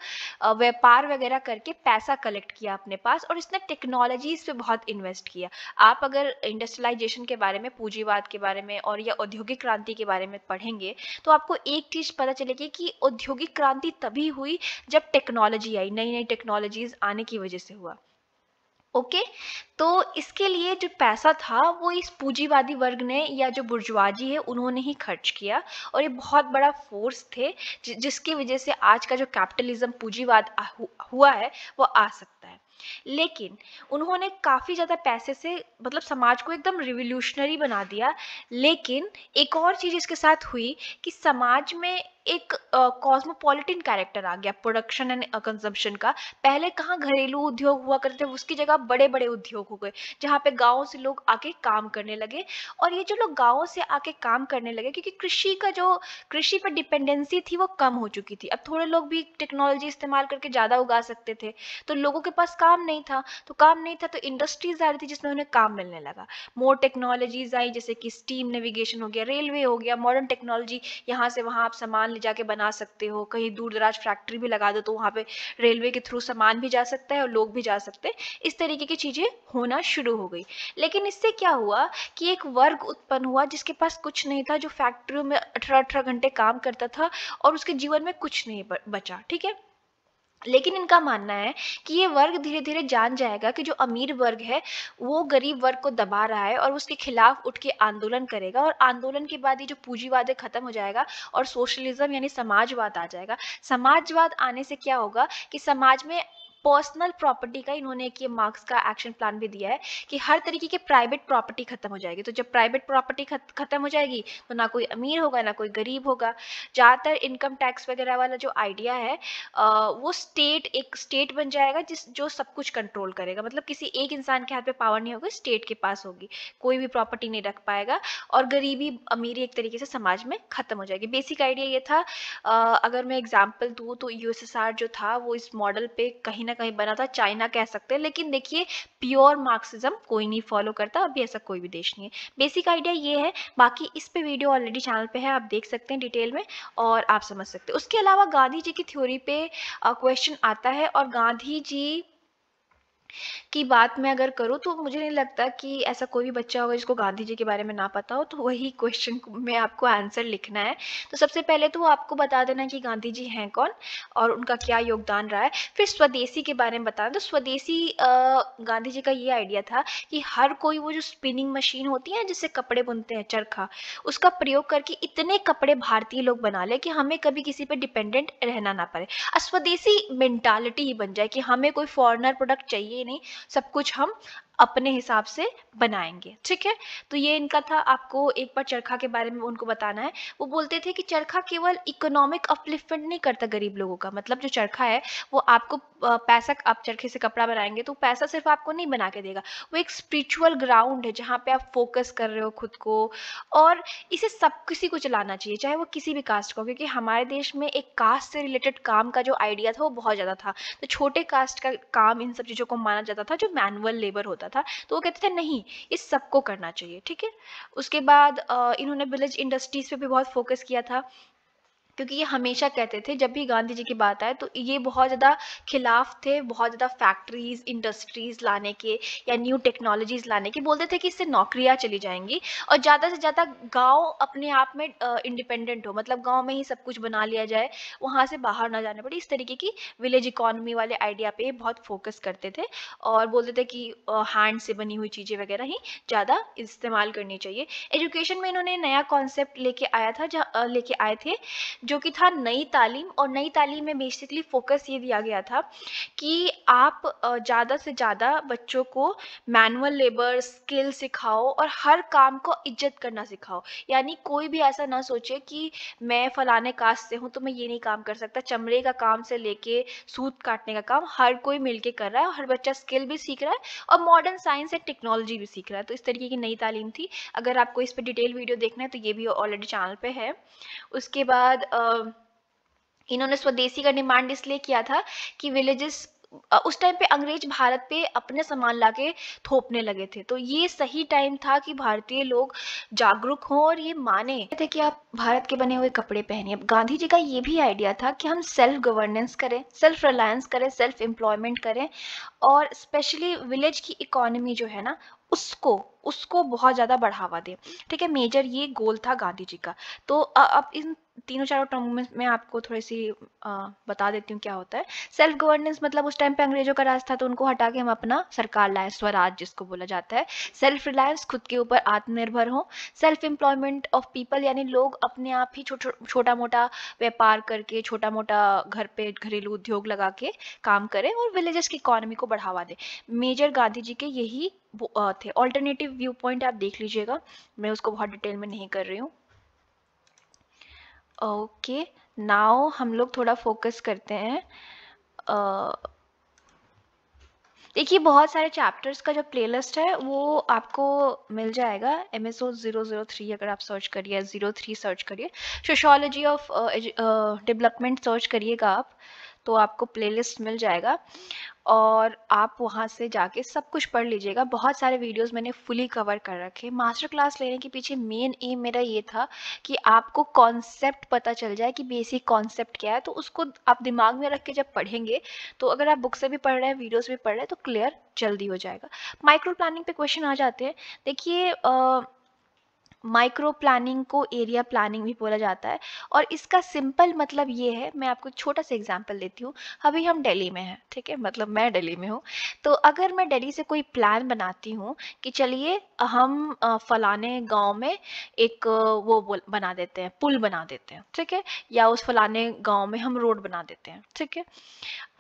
व्यापार वगैरह करके पैसा कलेक्ट किया अपने पास और इसने टेक्नोलॉजीज़ पे बहुत इन्वेस्ट किया। आप अगर इंडस्ट्रियलाइजेशन के बारे में, पूंजीवाद के बारे में और या औद्योगिक क्रांति के बारे में पढ़ेंगे तो आपको एक चीज़ पता चलेगी कि औद्योगिक क्रांति तभी हुई जब टेक्नोलॉजी आई नई नई टेक्नोलॉजीज़ आने की वजह से हुआ ओके okay? तो इसके लिए जो पैसा था, वो इस पूंजीवादी वर्ग ने या जो बुर्जुआजी है, उन्होंने ही खर्च किया और ये बहुत बड़ा फोर्स थे जिसकी वजह से आज का जो कैपिटलिज्म पूंजीवाद हुआ है, वो आ सकता है लेकिन उन्होंने काफ़ी ज़्यादा पैसे से मतलब समाज को एकदम रिवोल्यूशनरी बना दिया, लेकिन एक और चीज़ इसके साथ हुई कि समाज में एक कॉस्मोपॉलिटन कैरेक्टर आ गया प्रोडक्शन एंड कंजम्पशन का। पहले कहाँ घरेलू उद्योग हुआ करते थे, उसकी जगह बड़े बड़े उद्योग हो गए, जहाँ पे गाँव से लोग आके काम करने लगे और ये जो लोग गाँव से आके काम करने लगे, क्योंकि कृषि का जो, कृषि पर डिपेंडेंसी थी, वो कम हो चुकी थी। अब थोड़े लोग भी टेक्नोलॉजी इस्तेमाल करके ज़्यादा उगा सकते थे तो लोगों के पास काम नहीं था तो काम नहीं था तो इंडस्ट्रीज़ आ रही थी जिसमें उन्हें काम मिलने लगा। मोर टेक्नोलॉजीज़ आई, जैसे कि स्टीम नेविगेशन हो गया रेलवे हो गया मॉडर्न टेक्नोलॉजी यहाँ से वहाँ आप सामान ले जाके बना सकते हो, कहीं दूर दराज फैक्ट्री भी लगा दो तो वहाँ पे रेलवे के थ्रू सामान भी जा सकता है और लोग भी जा सकते हैं। इस तरीके की चीज़ें होना शुरू हो गई। लेकिन इससे क्या हुआ कि एक वर्ग उत्पन्न हुआ जिसके पास कुछ नहीं था, जो फैक्ट्रियों में अठारह अठारह घंटे काम करता था और उसके जीवन में कुछ नहीं बचा, ठीक है? लेकिन इनका मानना है कि ये वर्ग धीरे धीरे जान जाएगा कि जो अमीर वर्ग है, वो गरीब वर्ग को दबा रहा है और उसके खिलाफ उठ के आंदोलन करेगा और आंदोलन के बाद ये जो पूंजीवाद है खत्म हो जाएगा और सोशलिज्म यानी समाजवाद आ जाएगा। समाजवाद आने से क्या होगा कि समाज में पर्सनल प्रॉपर्टी का इन्होंने एक ये मार्क्स का एक्शन प्लान भी दिया है कि हर तरीके की प्राइवेट प्रॉपर्टी खत्म हो जाएगी। तो जब प्राइवेट प्रॉपर्टी खत्म हो जाएगी तो ना कोई अमीर होगा, ना कोई गरीब होगा। ज़्यादातर इनकम टैक्स वगैरह वाला जो आइडिया है वो स्टेट एक स्टेट बन जाएगा जिस, जो सब कुछ कंट्रोल करेगा। मतलब किसी एक इंसान के हाथ पे पावर नहीं होगी स्टेट के पास होगी। कोई भी प्रॉपर्टी नहीं रख पाएगा और गरीबी, अमीरी एक तरीके से समाज में खत्म हो जाएगी। बेसिक आइडिया ये था अगर मैं एग्ज़ाम्पल दूँ तो यूएसएसआर जो था, वो इस मॉडल पे कहीं ना कहीं बना था, चाइना कह सकते हैं, लेकिन देखिए, प्योर मार्क्सिज्म कोई नहीं फॉलो करता, अभी ऐसा कोई भी देश नहीं है। बेसिक आइडिया ये है, बाकी इस पे वीडियो ऑलरेडी चैनल पे है, आप देख सकते हैं डिटेल में, और आप समझ सकते हैं। उसके अलावा गांधी जी की थ्योरी पे क्वेश्चन आता है, और गांधी जी की बात मैं अगर करूँ तो मुझे नहीं लगता कि ऐसा कोई भी बच्चा होगा जिसको गांधी जी के बारे में ना पता हो तो वही क्वेश्चन में आपको आंसर लिखना है। तो सबसे पहले तो आपको बता देना कि गांधी जी हैं कौन और उनका क्या योगदान रहा है। फिर स्वदेशी के बारे में बताना तो स्वदेशी गांधी जी का ये आइडिया था कि हर कोई वो जो स्पिनिंग मशीन होती है, जिससे कपड़े बुनते हैं, चरखा, उसका प्रयोग करके इतने कपड़े भारतीय लोग बना ले कि हमें कभी किसी पर डिपेंडेंट रहना ना पड़े। स्वदेशी मेंटालिटी ही बन जाए कि हमें कोई फॉरनर प्रोडक्ट चाहिए नहीं। सब कुछ हम अपने हिसाब से बनाएँगे। ठीक है? तो ये इनका था आपको एक बार चरखा के बारे में उनको बताना है। वो बोलते थे कि चरखा केवल इकोनॉमिक अपलिफ्टमेंट नहीं करता गरीब लोगों का। मतलब जो चरखा है, वो आपको पैसा, आप चरखे से कपड़ा बनाएँगे तो पैसा सिर्फ़ आपको नहीं बना के देगा। वो एक स्पिरिचुअल ग्राउंड है जहाँ पे आप फोकस कर रहे हो खुद को और इसे सब किसी को चलाना चाहिए, चाहे वो किसी भी कास्ट को। क्योंकि हमारे देश में एक कास्ट से रिलेटेड काम का जो आइडिया था वो बहुत ज़्यादा था। तो छोटे कास्ट का काम इन सब चीज़ों को माना जाता था जो मैनुअल लेबर होता था तो वो कहते थे, नहीं, इस सबको करना चाहिए। ठीक है? उसके बाद इन्होंने विलेज इंडस्ट्रीज़ पे भी बहुत फोकस किया था। क्योंकि ये हमेशा कहते थे, जब भी गांधी जी की बात आए तो ये बहुत ज़्यादा खिलाफ थे, बहुत ज़्यादा फैक्ट्रीज इंडस्ट्रीज़ लाने के या न्यू टेक्नोलॉजीज़ लाने के, बोलते थे कि इससे नौकरियाँ चली जाएँगी। और ज़्यादा से ज़्यादा गाँव अपने आप में इंडिपेंडेंट हो मतलब गाँव में ही सब कुछ बना लिया जाए, वहाँ से बाहर ना जाने पड़े। इस तरीके की विलेज इकोनॉमी वाले आइडिया पे बहुत फोकस करते थे और बोलते थे कि हैंड से बनी हुई चीज़ें वगैरह ही ज़्यादा इस्तेमाल करनी चाहिए। एजुकेशन में इन्होंने नया कॉन्सेप्ट लेके आया था लेके आए थे जो कि था नई तालीम और नई तालीम में बेसिकली फोकस ये दिया गया था कि आप ज़्यादा से ज़्यादा बच्चों को मैनुअल लेबर स्किल सिखाओ और हर काम को इज़्ज़त करना सिखाओ। यानी कोई भी ऐसा ना सोचे कि मैं फलाने कास्ट से हूँ तो मैं ये नहीं काम कर सकता। चमड़े का काम से लेके सूत काटने का काम हर कोई मिलके कर रहा है और हर बच्चा स्किल भी सीख रहा है और मॉडर्न साइंस एंड टेक्नोलॉजी भी सीख रहा है। तो इस तरीके की नई तालीम थी। अगर आपको इस पर डिटेल वीडियो देखना है तो ये भी ऑलरेडी चैनल पे है। उसके बाद इन्होंने स्वदेशी का डिमांड इसलिए किया था कि विलेजेस उस टाइम पे अंग्रेज़ भारत पे अपने सामान लाके थोपने लगे थे। तो ये सही टाइम था कि भारतीय लोग जागरूक हों और ये माने। थे कि आप भारत के बने हुए कपड़े पहनिए। गांधी जी का ये भी आइडिया था कि हम सेल्फ गवर्नेंस करें सेल्फ रिलायंस करें सेल्फ एम्प्लॉयमेंट करें और स्पेशली विलेज की इकोनॉमी जो है ना उसको उसको बहुत ज़्यादा बढ़ावा दें। ठीक है मेजर ये गोल था गांधी जी का। तो अब इन तीनों चारों टर्म में आपको थोड़ी सी आ, बता देती हूँ क्या होता है। सेल्फ गवर्नेंस मतलब उस टाइम पे अंग्रेज़ों का राज था तो उनको हटा के हम अपना सरकार लाए स्वराज जिसको बोला जाता है। सेल्फ रिलायंस खुद के ऊपर आत्मनिर्भर हो। सेल्फ एम्प्लॉयमेंट ऑफ़ पीपल यानी लोग अपने आप ही छोटा मोटा व्यापार करके छोटा मोटा घर पे घरेलू उद्योग लगा के काम करें और विलेजेस की इकोनॉमी को बढ़ावा दें। मेजर गांधी जी के यही थे। ऑल्टरनेटिव व्यू पॉइंट आप देख लीजिएगा। मैं उसको बहुत डिटेल में नहीं कर रही हूँ। ओके नाउ हम लोग थोड़ा फोकस करते हैं। देखिए, बहुत सारे चैप्टर्स का जो प्लेलिस्ट है, वो आपको मिल जाएगा। M S O zero zero three अगर आप सर्च करिए ज़ीरो थ्री सर्च करिए। सोशोलॉजी ऑफ़ डेवलपमेंट सर्च करिएगा आप। तो आपको प्लेलिस्ट मिल जाएगा। और आप वहाँ से जाके सब कुछ पढ़ लीजिएगा। बहुत सारे वीडियोस मैंने फुली कवर कर रखे मास्टर क्लास लेने के पीछे मेन एम मेरा ये था कि आपको कॉन्सेप्ट पता चल जाए कि बेसिक कॉन्सेप्ट क्या है। तो उसको आप दिमाग में रख के जब पढ़ेंगे तो अगर आप बुक से भी पढ़ रहे हैं वीडियो से भी पढ़ रहे हैं तो क्लियर जल्दी हो जाएगा। माइक्रो प्लानिंग पे क्वेश्चन आ जाते हैं। देखिए माइक्रो प्लानिंग को एरिया प्लानिंग भी बोला जाता है। और इसका सिंपल मतलब ये है, मैं आपको छोटा सा एग्जांपल देती हूँ। अभी हम दिल्ली में हैं, ठीक है? मतलब मैं दिल्ली में हूँ। तो अगर मैं दिल्ली से कोई प्लान बनाती हूँ कि चलिए, हम फलाने गाँव में एक, वो बना देते हैं, पुल बना देते हैं, ठीक है? या उस फलाने गाँव में हम रोड बना देते हैं, ठीक है?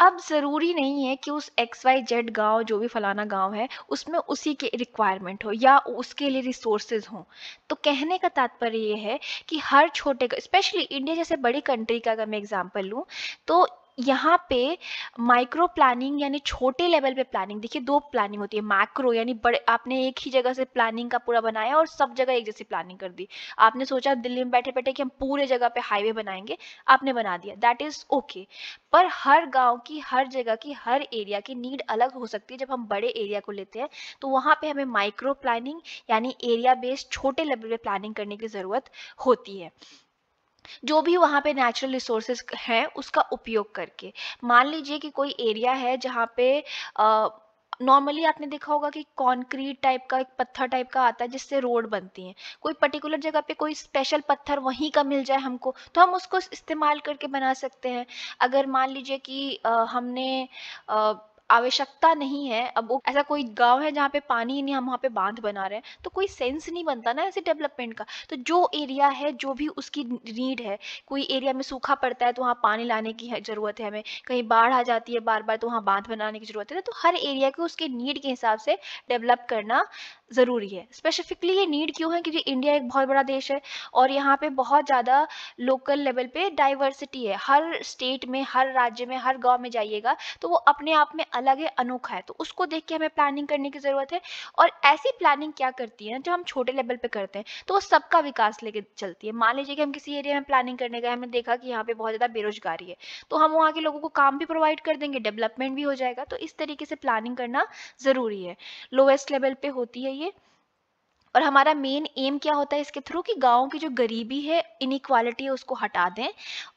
अब ज़रूरी नहीं है कि उस एक्स वाई जेड गाँव, जो भी फलाना गाँव है, उसमें उसी के रिक्वायरमेंट हो या उसके लिए रिसोर्सेज हों। तो कहने का तात्पर्य यह है कि हर छोटे स्पेशली इंडिया जैसे बड़ी कंट्री का अगर मैं एग्ज़ाम्पल लूँ तो यहाँ पे माइक्रो प्लानिंग यानी छोटे लेवल पे प्लानिंग देखिए दो प्लानिंग होती है मैक्रो यानी बड़े, आपने एक ही जगह से प्लानिंग का पूरा बनाया और सब जगह एक जैसी प्लानिंग कर दी। आपने सोचा दिल्ली में बैठे बैठे कि हम पूरे जगह पे हाईवे बनाएँगे, आपने बना दिया दैट इज़ ओके पर हर गाँव की, हर जगह की, हर एरिया की नीड अलग हो सकती है, जब हम बड़े एरिया को लेते हैं तो वहाँ पे हमें माइक्रो प्लानिंग यानी एरिया बेस्ड छोटे लेवल पे प्लानिंग करने की ज़रूरत होती है। जो भी वहाँ पे नेचुरल रिसोर्सेज हैं उसका उपयोग करके। मान लीजिए कि कोई एरिया है जहाँ पे नॉर्मली आपने देखा होगा कि कॉन्क्रीट टाइप का एक पत्थर टाइप का आता है जिससे रोड बनती है। कोई पर्टिकुलर जगह पे कोई स्पेशल पत्थर वहीं का मिल जाए हमको तो हम उसको इस्तेमाल करके बना सकते हैं। अगर मान लीजिए कि आ, हमने आ, आवश्यकता नहीं है। अब वो ऐसा कोई गाँव है जहाँ पे पानी ही नहीं, हम वहाँ पे बाँध बना रहे हैं तो कोई सेंस नहीं बनता ना ऐसे डेवलपमेंट का। तो जो एरिया है, जो भी उसकी नीड है, कोई एरिया में सूखा पड़ता है तो वहाँ पानी लाने की ज़रूरत है हमें। कहीं बाढ़ आ जाती है बार बार तो वहाँ बाँध बनाने की ज़रूरत है तो हर एरिया को उसके नीड के हिसाब से डेवलप करना ज़रूरी है। स्पेसिफिकली ये नीड क्यों है? क्योंकि इंडिया एक बहुत बड़ा देश है और यहाँ पे बहुत ज़्यादा लोकल लेवल पे डाइवर्सिटी है। हर स्टेट में, हर राज्य में, हर गाँव में जाइएगा तो वो अपने आप में अलग है, अनोखा है। तो उसको देख के हमें प्लानिंग करने की ज़रूरत है और ऐसी प्लानिंग क्या करती है ना, जो हम छोटे लेवल पे करते हैं तो वो सबका विकास लेके चलती है। मान लीजिए कि हम किसी एरिया में प्लानिंग करने गए, हमने देखा कि यहाँ पे बहुत ज़्यादा बेरोजगारी है तो हम वहाँ के लोगों को काम भी प्रोवाइड कर देंगे डेवलपमेंट भी हो जाएगा। तो इस तरीके से प्लानिंग करना ज़रूरी है। लोवेस्ट लेवल पे होती है ये और हमारा मेन एम क्या होता है इसके थ्रू कि गाँव की जो गरीबी है इनक्वालिटी है, उसको हटा दें।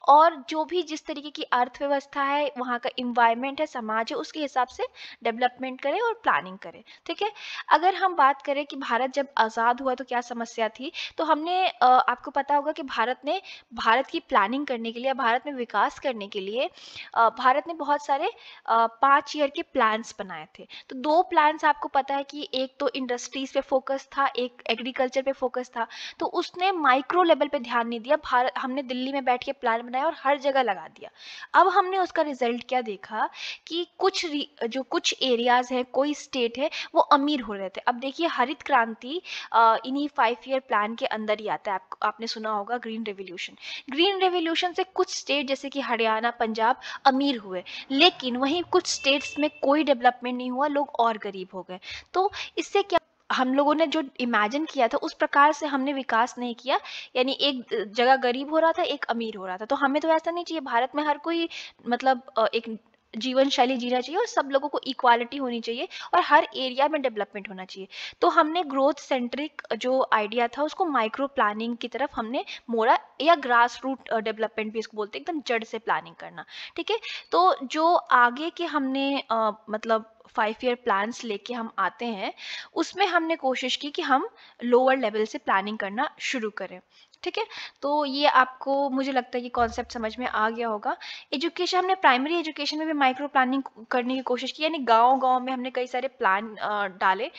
और जो भी जिस तरीके की अर्थव्यवस्था है, वहाँ का इन्वायरमेंट है, समाज है, उसके हिसाब से डेवलपमेंट करें और प्लानिंग करें, ठीक है? अगर हम बात करें कि भारत जब आज़ाद हुआ तो क्या समस्या थी? तो हमने आपको पता होगा कि भारत ने, भारत की प्लानिंग करने के लिए भारत में विकास करने के लिए भारत ने बहुत सारे पाँच ईयर के प्लान्स बनाए थे। तो दो प्लान्स आपको पता है कि एक तो इंडस्ट्रीज़ पे फोकस था एक एग्रीकल्चर पे फोकस था तो उसने माइक्रो लेवल पे ध्यान नहीं दिया। भारत हमने दिल्ली में बैठ के प्लान बनाया और हर जगह लगा दिया। अब हमने उसका रिज़ल्ट क्या देखा कि कुछ जो कुछ एरियाज़ हैं कोई स्टेट है वो अमीर हो रहे थे। अब देखिए हरित क्रांति इन्हीं फाइव ईयर प्लान के अंदर ही आता है। आप, आपने सुना होगा ग्रीन रेवोल्यूशन ग्रीन रेवोल्यूशन से कुछ स्टेट जैसे कि हरियाणा पंजाब अमीर हुए। लेकिन वहीं कुछ स्टेट्स में कोई डेवलपमेंट नहीं हुआ लोग और गरीब हो गए। तो इससे क्या हम लोगों ने जो इमेजिन किया था, उस प्रकार से हमने विकास नहीं किया। यानी एक जगह गरीब हो रहा था, एक अमीर हो रहा था। तो हमें तो ऐसा नहीं चाहिए, भारत में हर कोई मतलब एक जीवन शैली जीना चाहिए और सब लोगों को इक्वालिटी होनी चाहिए और हर एरिया में डेवलपमेंट होना चाहिए। तो हमने ग्रोथ सेंट्रिक जो आइडिया था उसको माइक्रो प्लानिंग की तरफ़ हमने मोड़ा या ग्रास रूट डेवलपमेंट भी इसको बोलते हैं एकदम जड़ से प्लानिंग करना ठीक है? तो जो आगे के हमने आ, मतलब फाइव ईयर प्लान्स लेके हम आते हैं उसमें हमने कोशिश की कि हम लोअर लेवल से प्लानिंग करना शुरू करें। ठीक है? तो ये आपको, मुझे लगता है कि कॉन्सेप्ट समझ में आ गया होगा। एजुकेशन हमने प्राइमरी एजुकेशन में भी माइक्रो प्लानिंग करने की कोशिश की, यानी गाँव गाँव में हमने कई सारे प्लान डाले,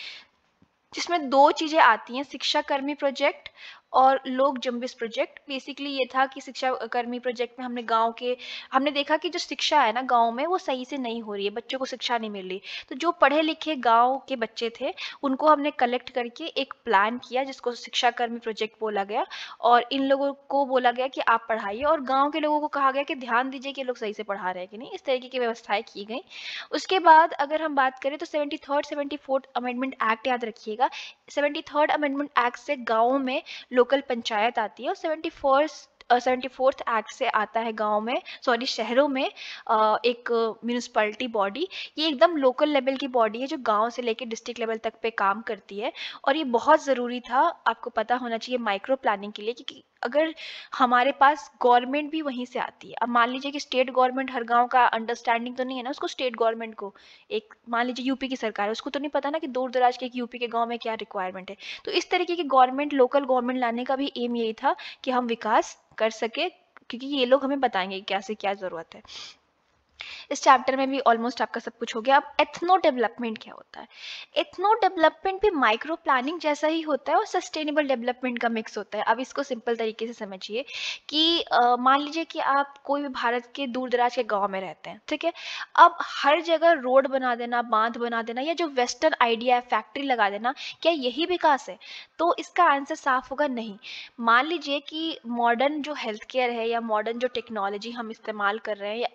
जिसमें दो चीज़ें आती हैं शिक्षा कर्मी प्रोजेक्ट और लोक जम्बिस प्रोजेक्ट बेसिकली ये था कि शिक्षा कर्मी प्रोजेक्ट में हमने गाँव के, हमने देखा कि जो शिक्षा है ना गाँव में, वो सही से नहीं हो रही है, बच्चों को शिक्षा नहीं मिल रही। तो जो पढ़े लिखे गाँव के बच्चे थे, उनको हमने कलेक्ट करके एक प्लान किया, जिसको शिक्षा कर्मी प्रोजेक्ट बोला गया। और इन लोगों को बोला गया कि आप पढ़ाइए, और गाँव के लोगों को कहा गया कि ध्यान दीजिए कि लोग सही से पढ़ा रहे हैं कि नहीं। इस तरीके की व्यवस्थाएँ की गई। उसके बाद अगर हम बात करें तो seventy third seventy fourth amendment act याद रखिएगा। सेवेंटी थर्ड अमेंडमेंट एक्ट से गाँव में लोकल पंचायत आती है और सेवेंटी सेवेंटी फोर्थ एक्ट से आता है गाँव में सॉरी शहरों में एक म्यूनिसपैलिटी बॉडी ये एकदम लोकल लेवल की बॉडी है जो गाँव से लेकर डिस्ट्रिक्ट लेवल तक पे काम करती है और ये बहुत ज़रूरी था आपको पता होना चाहिए माइक्रो प्लानिंग के लिए क्योंकि अगर हमारे पास गवर्नमेंट भी वहीं से आती है, अब मान लीजिए कि स्टेट गवर्नमेंट हर गाँव का अंडरस्टैंडिंग तो नहीं है ना उसको स्टेट गवर्नमेंट को, एक मान लीजिए यूपी की सरकार है, उसको तो नहीं पता ना कि दूर दराज के यूपी के गाँव में क्या रिक्वायरमेंट है। तो इस तरीके की गवर्नमेंट लोकल गवर्नमेंट लाने का भी एम यही था कि हम विकास कर सके, क्योंकि ये लोग हमें बताएँगे क्या से क्या ज़रूरत है। इस चैप्टर में भी ऑलमोस्ट आपका सब कुछ हो गया। अब एथनो डेवलपमेंट क्या होता है? एथनो डेवलपमेंट भी माइक्रो प्लानिंग जैसा ही होता है और सस्टेनेबल डेवलपमेंट का मिक्स होता है। अब इसको सिंपल तरीके से समझिए कि मान लीजिए कि आप कोई भी भारत के दूर दराज के गाँव में रहते हैं, ठीक है? अब हर जगह रोड बना देना, बाँध बना देना या जो वेस्टर्न आइडिया है फैक्ट्री लगा देना, क्या यही विकास है? तो इसका आंसर साफ़ होगा नहीं। मान लीजिए कि मॉडर्न जो हेल्थ केयर है या मॉडर्न जो टेक्नोलॉजी हम इस्तेमाल कर रहे हैं या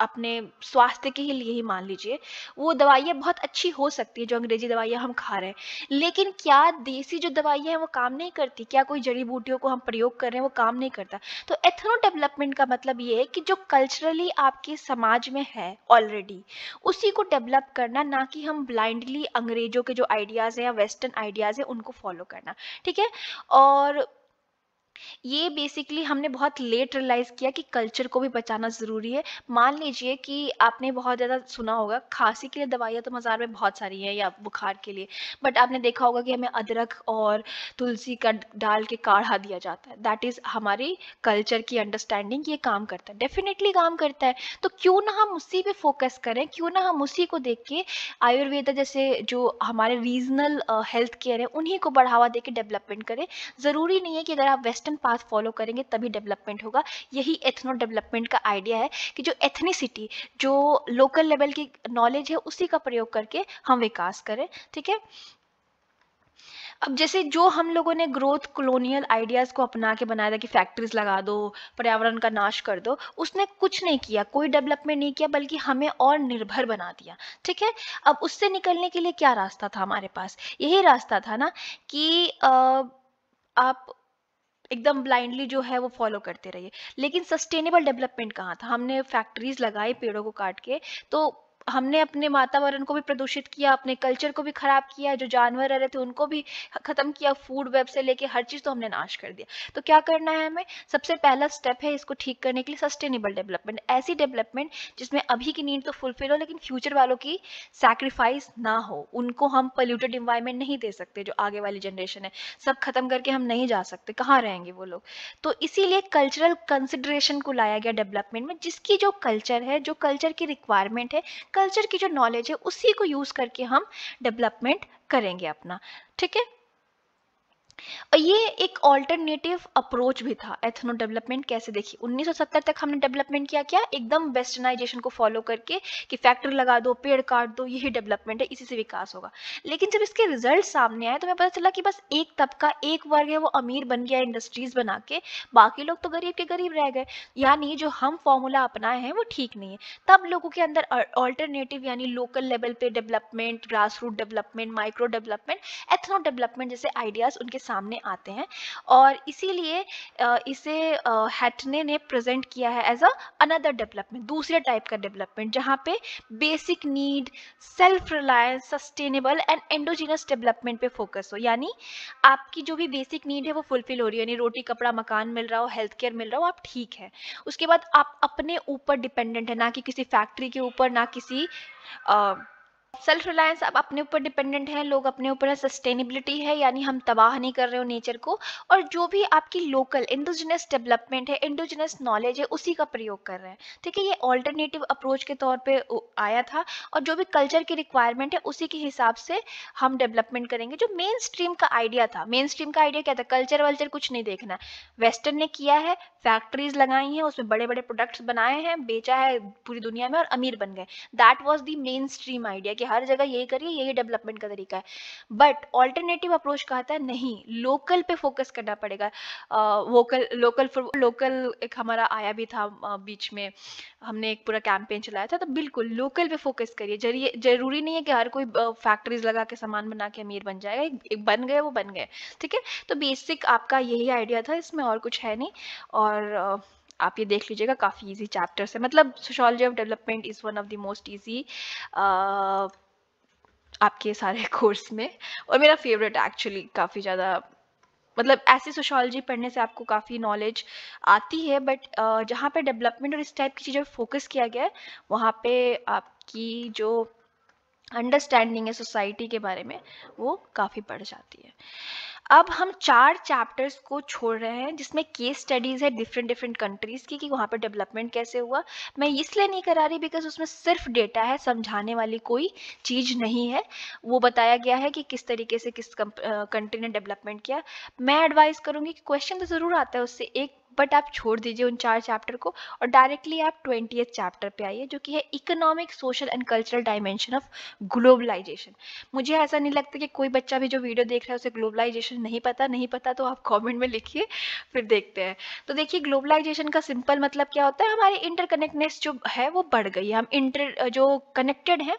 अपने स्वास्थ्य के ही लिए ही मान लीजिए, वो दवाइयाँ बहुत अच्छी हो सकती है, जो अंग्रेज़ी दवाइयाँ हम खा रहे हैं। लेकिन क्या देसी जो दवाइयाँ हैं, वो काम नहीं करती? क्या कोई जड़ी बूटियों को हम प्रयोग कर रहे हैं, वो काम नहीं करता? तो एथनो डेवलपमेंट का मतलब ये है कि जो कल्चरली आपके समाज में है ऑलरेडी उसी को डेवलप करना, ना कि हम ब्लाइंडली अंग्रेज़ों के जो आइडियाज़ हैं या वेस्टर्न आइडियाज़ हैं, उनको फॉलो करना। ठीक है? और ये बेसिकली हमने बहुत लेट रियलाइज़ किया कि कल्चर को भी बचाना ज़रूरी है। मान लीजिए कि आपने बहुत ज़्यादा सुना होगा, खांसी के लिए दवाइयाँ तो बाज़ार में बहुत सारी हैं या बुखार के लिए बट आपने देखा होगा कि हमें अदरक और तुलसी का डाल के काढ़ा दिया जाता है। दैट इज़ हमारी कल्चर की अंडरस्टैंडिंग ये काम करता है। डेफिनेटली काम करता है। तो क्यों ना हम उसी पर फोकस करें? क्यों ना हम उसी को देख के आयुर्वेदा जैसे जो हमारे रीजनल हेल्थ केयर है, उन्हीं को बढ़ावा दे के डेवलपमेंट करें। ज़रूरी नहीं है कि अगर आप वेस्ट वेस्टर्न पाथ फॉलो करेंगे तभी डेवलपमेंट होगा। यही एथनो डेवलपमेंट का आइडिया है कि जो एथनिसिटी जो लोकल लेवल की नॉलेज है उसी का प्रयोग करके हम विकास करें ठीक है? अब जैसे जो हम लोगों ने ग्रोथ कॉलोनियल आइडियाज़ को अपना के बनाया था कि फैक्ट्रीज लगा दो पर्यावरण का नाश कर दो उसने कुछ नहीं किया कोई डेवलपमेंट नहीं किया बल्कि हमें और निर्भर बना दिया ठीक है? अब उससे निकलने के लिए क्या रास्ता था हमारे पास? यही रास्ता था ना कि आ, आप एकदम ब्लाइंडली जो है वो फॉलो करते रहिए। लेकिन सस्टेनेबल डेवलपमेंट कहाँ था? हमने फैक्ट्रीज लगाई पेड़ों को काट के तो हमने अपने वातावरण को भी प्रदूषित किया, अपने कल्चर को भी खराब किया, जो जानवर रह रहे थे उनको भी खत्म किया फ़ूड वेब से लेके हर चीज़ तो हमने नाश कर दिया। तो क्या करना है हमें? सबसे पहला स्टेप है इसको ठीक करने के लिए सस्टेनेबल डेवलपमेंट ऐसी डेवलपमेंट जिसमें अभी की नीड तो फुलफिल हो, लेकिन फ्यूचर वालों की सैक्रिफाइस ना हो। उनको हम पोल्यूटेड इन्वायरमेंट नहीं दे सकते, जो आगे वाली जनरेशन है। सब खत्म करके हम नहीं जा सकते। कहाँ रहेंगे वो लोग? तो इसीलिए कल्चरल कंसिडरेशन को लाया गया डेवलपमेंट में, जिसकी जो कल्चर है, जो कल्चर की रिक्वायरमेंट है कल्चर की जो नॉलेज है, उसी को यूज़ करके हम डेवलपमेंट करेंगे अपना। ठीक है? ये एक ऑल्टरनेटिव अप्रोच भी था एथनो डेवलपमेंट कैसे देखिए 1970 तक हमने डेवलपमेंट किया क्या? एकदम वेस्टर्नाइजेशन को फॉलो करके कि फैक्ट्री लगा दो, पेड़ काट दो, यही डेवलपमेंट है, इसी से विकास होगा। लेकिन जब इसके रिज़ल्ट सामने आए तो हमें पता चला कि बस एक तबका, एक वर्ग है, वो अमीर बन गया इंडस्ट्रीज़ बना के, बाकी लोग तो गरीब के गरीब रह गए। यानी जो हम फॉर्मूला अपनाए हैं, वो ठीक नहीं है। तब लोगों के अंदर ऑल्टरनेटिव यानी लोकल लेवल पे development grass root development micro development ethno development जैसे आइडियाज़ उनके सामने आते हैं। और इसीलिए इसे हैटने ने प्रेजेंट किया है एज अ अनदर डेवलपमेंट दूसरे टाइप का डेवलपमेंट जहाँ पे basic need self reliance sustainable and endogenous development पे फोकस हो। यानी आपकी जो भी बेसिक नीड है वो फुलफिल हो रही है। यानी रोटी, कपड़ा, मकान मिल रहा हो हेल्थ केयर मिल रहा हो, आप ठीक है। उसके बाद आप अपने ऊपर डिपेंडेंट है, ना कि किसी फैक्ट्री के ऊपर, ना किसी सेल्फ रिलायंस अब अपने ऊपर डिपेंडेंट है, लोग अपने ऊपर है सस्टेनेबिलिटी है, यानी हम तबाह नहीं कर रहे हो नेचर को, और जो भी आपकी लोकल इंडोजिनस डेवलपमेंट है इंडोजिनस नॉलेज है, उसी का प्रयोग कर रहे हैं। ठीक है ये ऑल्टरनेटिव अप्रोच के तौर पे आया था, और जो भी कल्चर की रिक्वायरमेंट है, उसी के हिसाब से हम डेवलपमेंट करेंगे। जो मेन स्ट्रीम का आइडिया था मेन स्ट्रीम का आइडिया क्या था? कल्चर वल्चर कुछ नहीं देखना। वेस्टर्न ने किया है फैक्ट्रीज लगाई हैं, उसमें बड़े बड़े प्रोडक्ट्स बनाए हैं, बेचा है पूरी दुनिया में और अमीर बन गए। That was the main stream idea कि हर जगह यही करिए, यही डेवलपमेंट का तरीका है। बट ऑल्टरनेटिव अप्रोच कहता है नहीं लोकल पे फोकस करना पड़ेगा। वोकल लोकल फॉर लोकल एक हमारा आया भी था बीच में, हमने एक पूरा कैंपेन चलाया था तो बिल्कुल लोकल पे फोकस करिए। ज़रूरी नहीं है कि हर कोई फैक्ट्रीज लगा के, सामान बना के अमीर बन जाएगा, एक बन गए, वो बन गए, ठीक है? तो बेसिक आपका यही आइडिया था, इसमें और कुछ है नहीं। और आप ये देख लीजिएगा, काफ़ी इजी चैप्टर्स है। मतलब sociology of development is one of the most easy आपके सारे [laughs] कोर्स में। और मेरा फेवरेट एक्चुअली काफ़ी ज़्यादा मतलब ऐसी सोशोलॉजी पढ़ने से आपको काफ़ी नॉलेज आती है बट जहाँ पे डेवलपमेंट और इस टाइप की चीज़ें फोकस किया गया है, वहाँ पे आपकी जो अंडरस्टैंडिंग है सोसाइटी के बारे में, वो काफ़ी बढ़ जाती है। अब हम चार चैप्टर्स को छोड़ रहे हैं, जिसमें केस स्टडीज़ है डिफरेंट डिफरेंट कंट्रीज़ की, कि वहाँ पर डेवलपमेंट कैसे हुआ। मैं इसलिए नहीं करा रही बिकॉज़ उसमें सिर्फ़ डेटा है, समझाने वाली कोई चीज़ नहीं है। वो बताया गया है कि किस तरीके से किस कंट्री ने डेवलपमेंट किया। मैं एडवाइस करूँगी कि क्वेश्चन तो ज़रूर आता है उससे। एक बट आप छोड़ दीजिए उन चार चैप्टर को और डायरेक्टली आप ट्वेंटी चैप्टर पे आइए, जो कि है economic, social and cultural dimension of globalisation. मुझे ऐसा नहीं लगता कि कोई बच्चा भी जो वीडियो देख रहा है उसे ग्लोबलाइजेशन नहीं पता नहीं पता तो आप कॉमेंट में लिखिए, फिर देखते हैं। तो देखिए, ग्लोबलाइजेशन का सिंपल मतलब क्या होता है, हमारी इंटरकनेक्टनेस जो है वो बढ़ गई है। हम इंटर, जो कनेक्टेड हैं,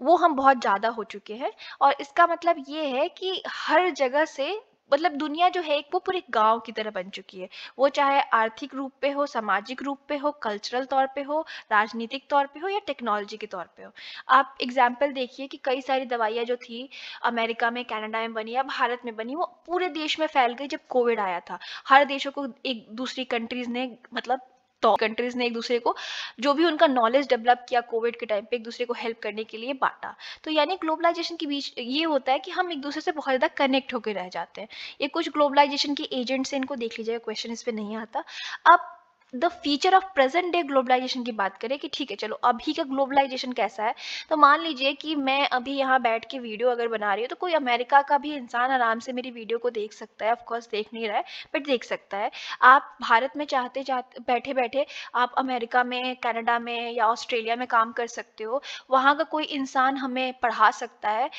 वो हम बहुत ज़्यादा हो चुके हैं और इसका मतलब ये है कि हर जगह से मतलब दुनिया जो है एक, वो पूरे गाँव की तरह बन चुकी है। वो चाहे आर्थिक रूप पे हो, सामाजिक रूप पे हो कल्चरल तौर पे हो, राजनीतिक तौर पे हो या टेक्नोलॉजी के तौर पे हो। आप एग्ज़ाम्पल देखिए कि कई सारी दवाइयाँ जो थी, अमेरिका में, कैनेडा में बनी, या भारत में बनी, वो पूरे देश में फैल गई जब कोविड आया था। हर देशों को एक, दूसरी कंट्रीज़ ने मतलब तो कंट्रीज़ ने एक दूसरे को, जो भी उनका नॉलेज डेवलप किया कोविड के टाइम पे, एक दूसरे को हेल्प करने के लिए बांटा। तो यानी ग्लोबलाइजेशन के बीच ये होता है कि हम एक दूसरे से बहुत ज़्यादा कनेक्ट होकर रह जाते हैं। ये कुछ ग्लोबलाइजेशन के एजेंट्स इनको देख लीजिएगा क्वेश्चन इस पर नहीं आता। अब the future of present day globalization की बात करें कि ठीक है, चलो अभी का ग्लोबलाइजेशन कैसा है? तो मान लीजिए कि मैं अभी यहाँ बैठ के वीडियो अगर बना रही हूँ तो कोई अमेरिका का भी इंसान आराम से मेरी वीडियो को देख सकता है। ऑफकोर्स देख नहीं रहा है बट देख सकता है। आप भारत में चाहते चाहते बैठे बैठे आप अमेरिका में कनाडा में या ऑस्ट्रेलिया में काम कर सकते हो। वहाँ का कोई इंसान हमें पढ़ा सकता है।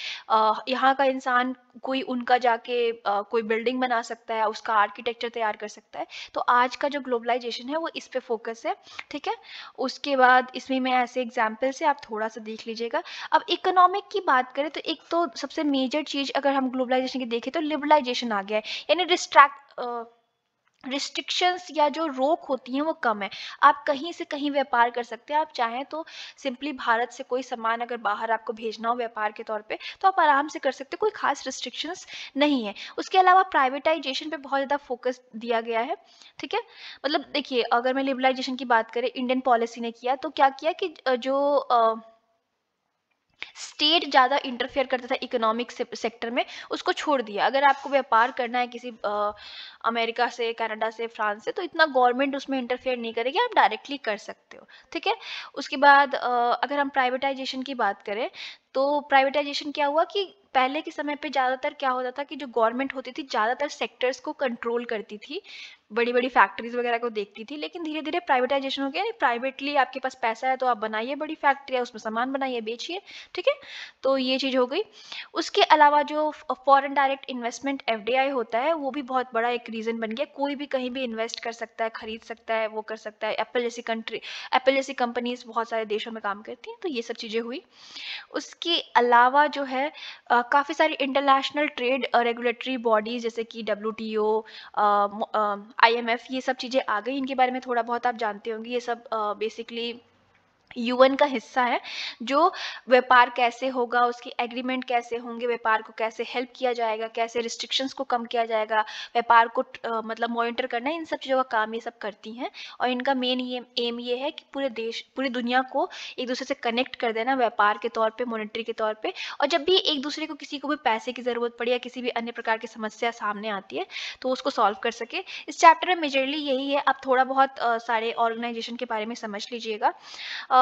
यहाँ का इंसान कोई उनका जाके आ, कोई बिल्डिंग बना सकता है उसका आर्किटेक्चर तैयार कर सकता है तो आज का जो ग्लोबलाइजेशन है वो इस पे फोकस है ठीक है? उसके बाद इसमें मैं ऐसे एग्ज़ाम्पल से आप थोड़ा सा देख लीजिएगा। अब इकोनॉमिक की बात करें तो एक तो सबसे मेजर चीज़ अगर हम ग्लोबलाइजेशन की देखें तो लिबलाइजेशन आ गया है यानी डिस्ट्रैक्ट रिस्ट्रिक्शंस या जो रोक होती हैं वो कम है। आप कहीं से कहीं व्यापार कर सकते हैं। आप चाहें तो सिंपली भारत से कोई सामान अगर बाहर आपको भेजना हो व्यापार के तौर पे तो आप आराम से कर सकते हैं। कोई खास रिस्ट्रिक्शंस नहीं है। उसके अलावा प्राइवेटाइजेशन पे बहुत ज़्यादा फोकस दिया गया है। ठीक है? मतलब देखिए अगर मैं लिबरलाइजेशन की बात करें इंडियन पॉलिसी ने किया तो क्या किया कि जो आ, स्टेट ज़्यादा इंटरफेयर करता था इकोनॉमिक सेक्टर में उसको छोड़ दिया। अगर आपको व्यापार करना है किसी आ, अमेरिका से कनाडा से फ्रांस से तो इतना गवर्नमेंट उसमें इंटरफेयर नहीं करेगी आप डायरेक्टली कर सकते हो ठीक है? उसके बाद आ, अगर हम प्राइवेटाइजेशन की बात करें तो प्राइवेटाइजेशन क्या हुआ कि पहले के समय पे ज़्यादातर क्या होता था कि जो गवर्नमेंट होती थी ज़्यादातर सेक्टर्स को कंट्रोल करती थी बड़ी बड़ी फैक्ट्रीज वगैरह को देखती थी, लेकिन धीरे धीरे प्राइवेटाइजेशन हो गया। प्राइवेटली आपके पास पैसा है तो आप बनाइए बड़ी फैक्ट्री है उसमें सामान बनाइए, बेचिए, ठीक है? तो ये चीज़ हो गई। उसके अलावा जो फॉरेन डायरेक्ट इन्वेस्टमेंट एफडीआई होता है, वो भी बहुत बड़ा एक रीज़न बन गया। कोई भी कहीं भी इन्वेस्ट कर सकता है, खरीद सकता है, वो कर सकता है। एप्पल जैसी कंट्री एप्पल जैसी कंपनीज़ बहुत सारे देशों में काम करती हैं तो ये सब चीज़ें हुई। उसके अलावा जो है काफ़ी सारी इंटरनेशनल ट्रेड रेगुलेटरी बॉडीज़ जैसे कि W T O I M F ये सब चीज़ें आ गई, इनके बारे में थोड़ा बहुत आप जानते होंगे, ये सब बेसिकली यूएन का हिस्सा है जो व्यापार कैसे होगा उसकी एग्रीमेंट कैसे होंगे व्यापार को कैसे हेल्प किया जाएगा कैसे रिस्ट्रिक्शंस को कम किया जाएगा व्यापार को आ, मतलब मॉनिटर करना इन सब चीज़ों का काम ये सब करती हैं। और इनका मेन ये एम ये है कि पूरे देश पूरी दुनिया को एक दूसरे से कनेक्ट कर देना व्यापार के तौर पर मॉनिटरी के तौर पर और जब भी एक दूसरे को किसी को भी पैसे की ज़रूरत पड़ी या किसी भी अन्य प्रकार की समस्या सामने आती है तो उसको सॉल्व कर सके। इस चैप्टर में मेजरली यही है आप थोड़ा बहुत सारे ऑर्गेनाइजेशन के बारे में समझ लीजिएगा।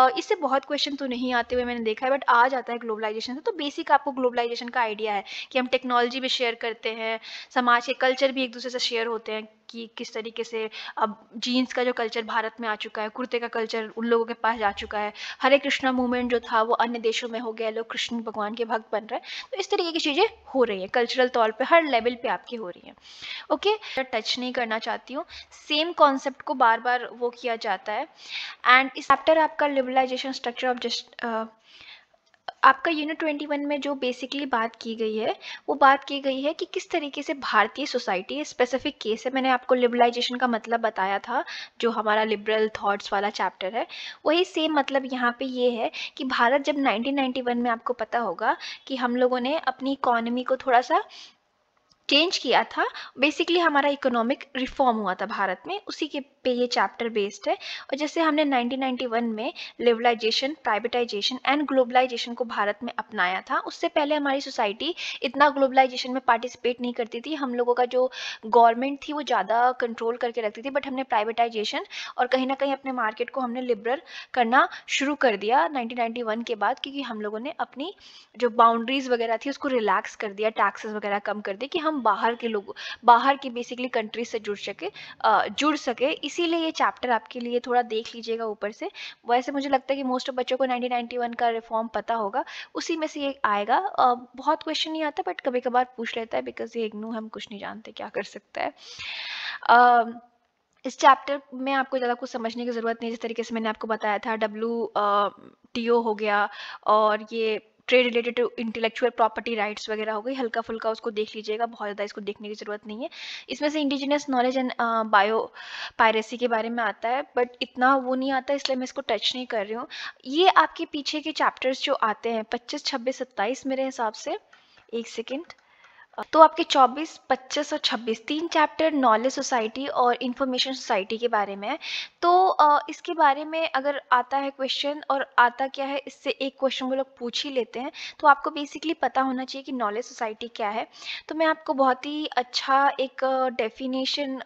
इससे बहुत क्वेश्चन तो नहीं आते हुए मैंने देखा है बट आ जाता है ग्लोबलाइजेशन से। तो बेसिक आपको ग्लोबलाइजेशन का आइडिया है कि हम टेक्नोलॉजी भी शेयर करते हैं, समाज के कल्चर भी एक दूसरे से शेयर होते हैं। कि किस तरीके से अब जीन्स का जो कल्चर भारत में आ चुका है, कुर्ते का कल्चर उन लोगों के पास जा चुका है। हरे कृष्णा मूवमेंट जो था, वो अन्य देशों में हो गया, लोग कृष्ण भगवान के भक्त बन रहे हैं। तो इस तरीके की चीज़ें हो रही हैं कल्चरल तौर पर हर लेवल पे आपकी हो रही हैं। ओके टच नहीं करना चाहती हूँ। सेम कॉन्सेप्ट को बार बार वो किया जाता है। एंड इस चैप्टर आपका लिबरलाइजेशन स्ट्रक्चर ऑफ़ जस्ट आपका यूनिट ट्वेंटी वन में जो बेसिकली बात की गई है, वो बात की गई है कि किस तरीके से भारतीय सोसाइटी स्पेसिफिक केस है, मैंने आपको लिबरलाइजेशन का मतलब बताया था, जो हमारा लिबरल थॉट्स वाला चैप्टर है, वही सेम मतलब यहाँ पे ये है कि भारत जब 1991 में आपको पता होगा कि हम लोगों ने अपनी इकोनॉमी को थोड़ा सा चेंज किया था बेसिकली हमारा इकोनॉमिक रिफॉर्म हुआ था भारत में, उसी के पे ये चैप्टर बेस्ड है। और जैसे हमने 1991 में लिबलाइजेशन प्राइवेटाइजेशन एंड ग्लोबलाइजेशन को भारत में अपनाया था, उससे पहले हमारी सोसाइटी इतना ग्लोबलाइजेशन में पार्टिसिपेट नहीं करती थी। हम लोगों का जो गवर्नमेंट थी वो ज़्यादा कंट्रोल करके रखती थी बट हमने प्राइवेटाइजेशन और कहीं ना कहीं अपने मार्केट को हमने लिबरल करना शुरू कर दिया नाइनटीन के बाद, क्योंकि हम लोगों ने अपनी जो बाउंड्रीज वगैरह थी उसको रिलैक्स कर दिया टैक्सेस वगैरह कम कर दिए कि हम बाहर के लोग, बाहर की बेसिकली कंट्रीज़ से जुड़ सके जुड़ सके। इसीलिए ये चैप्टर आपके लिए थोड़ा देख लीजिएगा ऊपर से। वैसे मुझे लगता है कि मोस्ट ऑफ़ बच्चों को 1991 का रिफॉर्म पता होगा। उसी में से ये आएगा। बहुत क्वेश्चन नहीं आता बट कभी कभार पूछ लेता है बिकॉज़ ये इग्नू, हम कुछ नहीं जानते क्या कर सकता है। इस चैप्टर में आपको ज़्यादा कुछ समझने की ज़रूरत नहीं जिस तरीके से मैंने आपको बताया था डब्ल्यू टी ओ हो गया और ये trade related to intellectual property rights वगैरह हो गई हल्का फुल्का उसको देख लीजिएगा, बहुत ज़्यादा इसको देखने की ज़रूरत नहीं है। इसमें से indigenous knowledge and biopiracy के बारे में आता है बट इतना वो नहीं आता, इसलिए मैं इसको टच नहीं कर रही हूँ। ये आपके पीछे के चैप्टर्स जो आते हैं, पच्चीस, छब्बीस, सत्ताईस मेरे हिसाब से, एक सेकेंड तो आपके 24, 25 और 26 तीन चैप्टर नॉलेज सोसाइटी और इंफॉर्मेशन सोसाइटी के बारे में है। तो इसके बारे में अगर आता है क्वेश्चन और आता क्या है इससे एक क्वेश्चन वो लोग पूछ ही लेते हैं तो आपको बेसिकली पता होना चाहिए कि नॉलेज सोसाइटी क्या है। तो मैं आपको बहुत ही अच्छा एक डेफिनेशन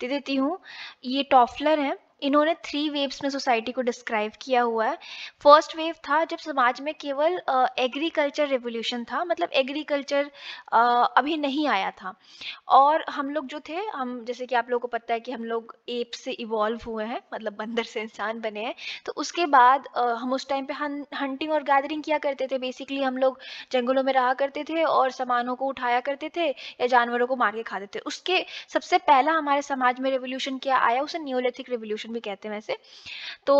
दे देती हूँ। ये टॉफलर है। इन्होंने थ्री वेव्स में सोसाइटी को डिस्क्राइब किया हुआ है। फ़र्स्ट वेव था जब समाज में केवल एग्रीकल्चर रेवोल्यूशन था मतलब एग्रीकल्चर अभी नहीं आया था। और हम लोग जो थे, हम, जैसे कि आप लोगों को पता है कि हम लोग एप से इवॉल्व हुए हैं मतलब बंदर से इंसान बने हैं। तो उसके बाद हम उस टाइम पे हंटिंग और गैदरिंग किया करते थे। बेसिकली हम लोग जंगलों में रहा करते थे और सामानों को उठाया करते थे या जानवरों को मार के खाते थे। उसके सबसे पहला हमारे समाज में रेवोल्यूशन क्या आया? उसे न्यूलिथिक रेवोल्यूशन भी कहते हैं वैसे। तो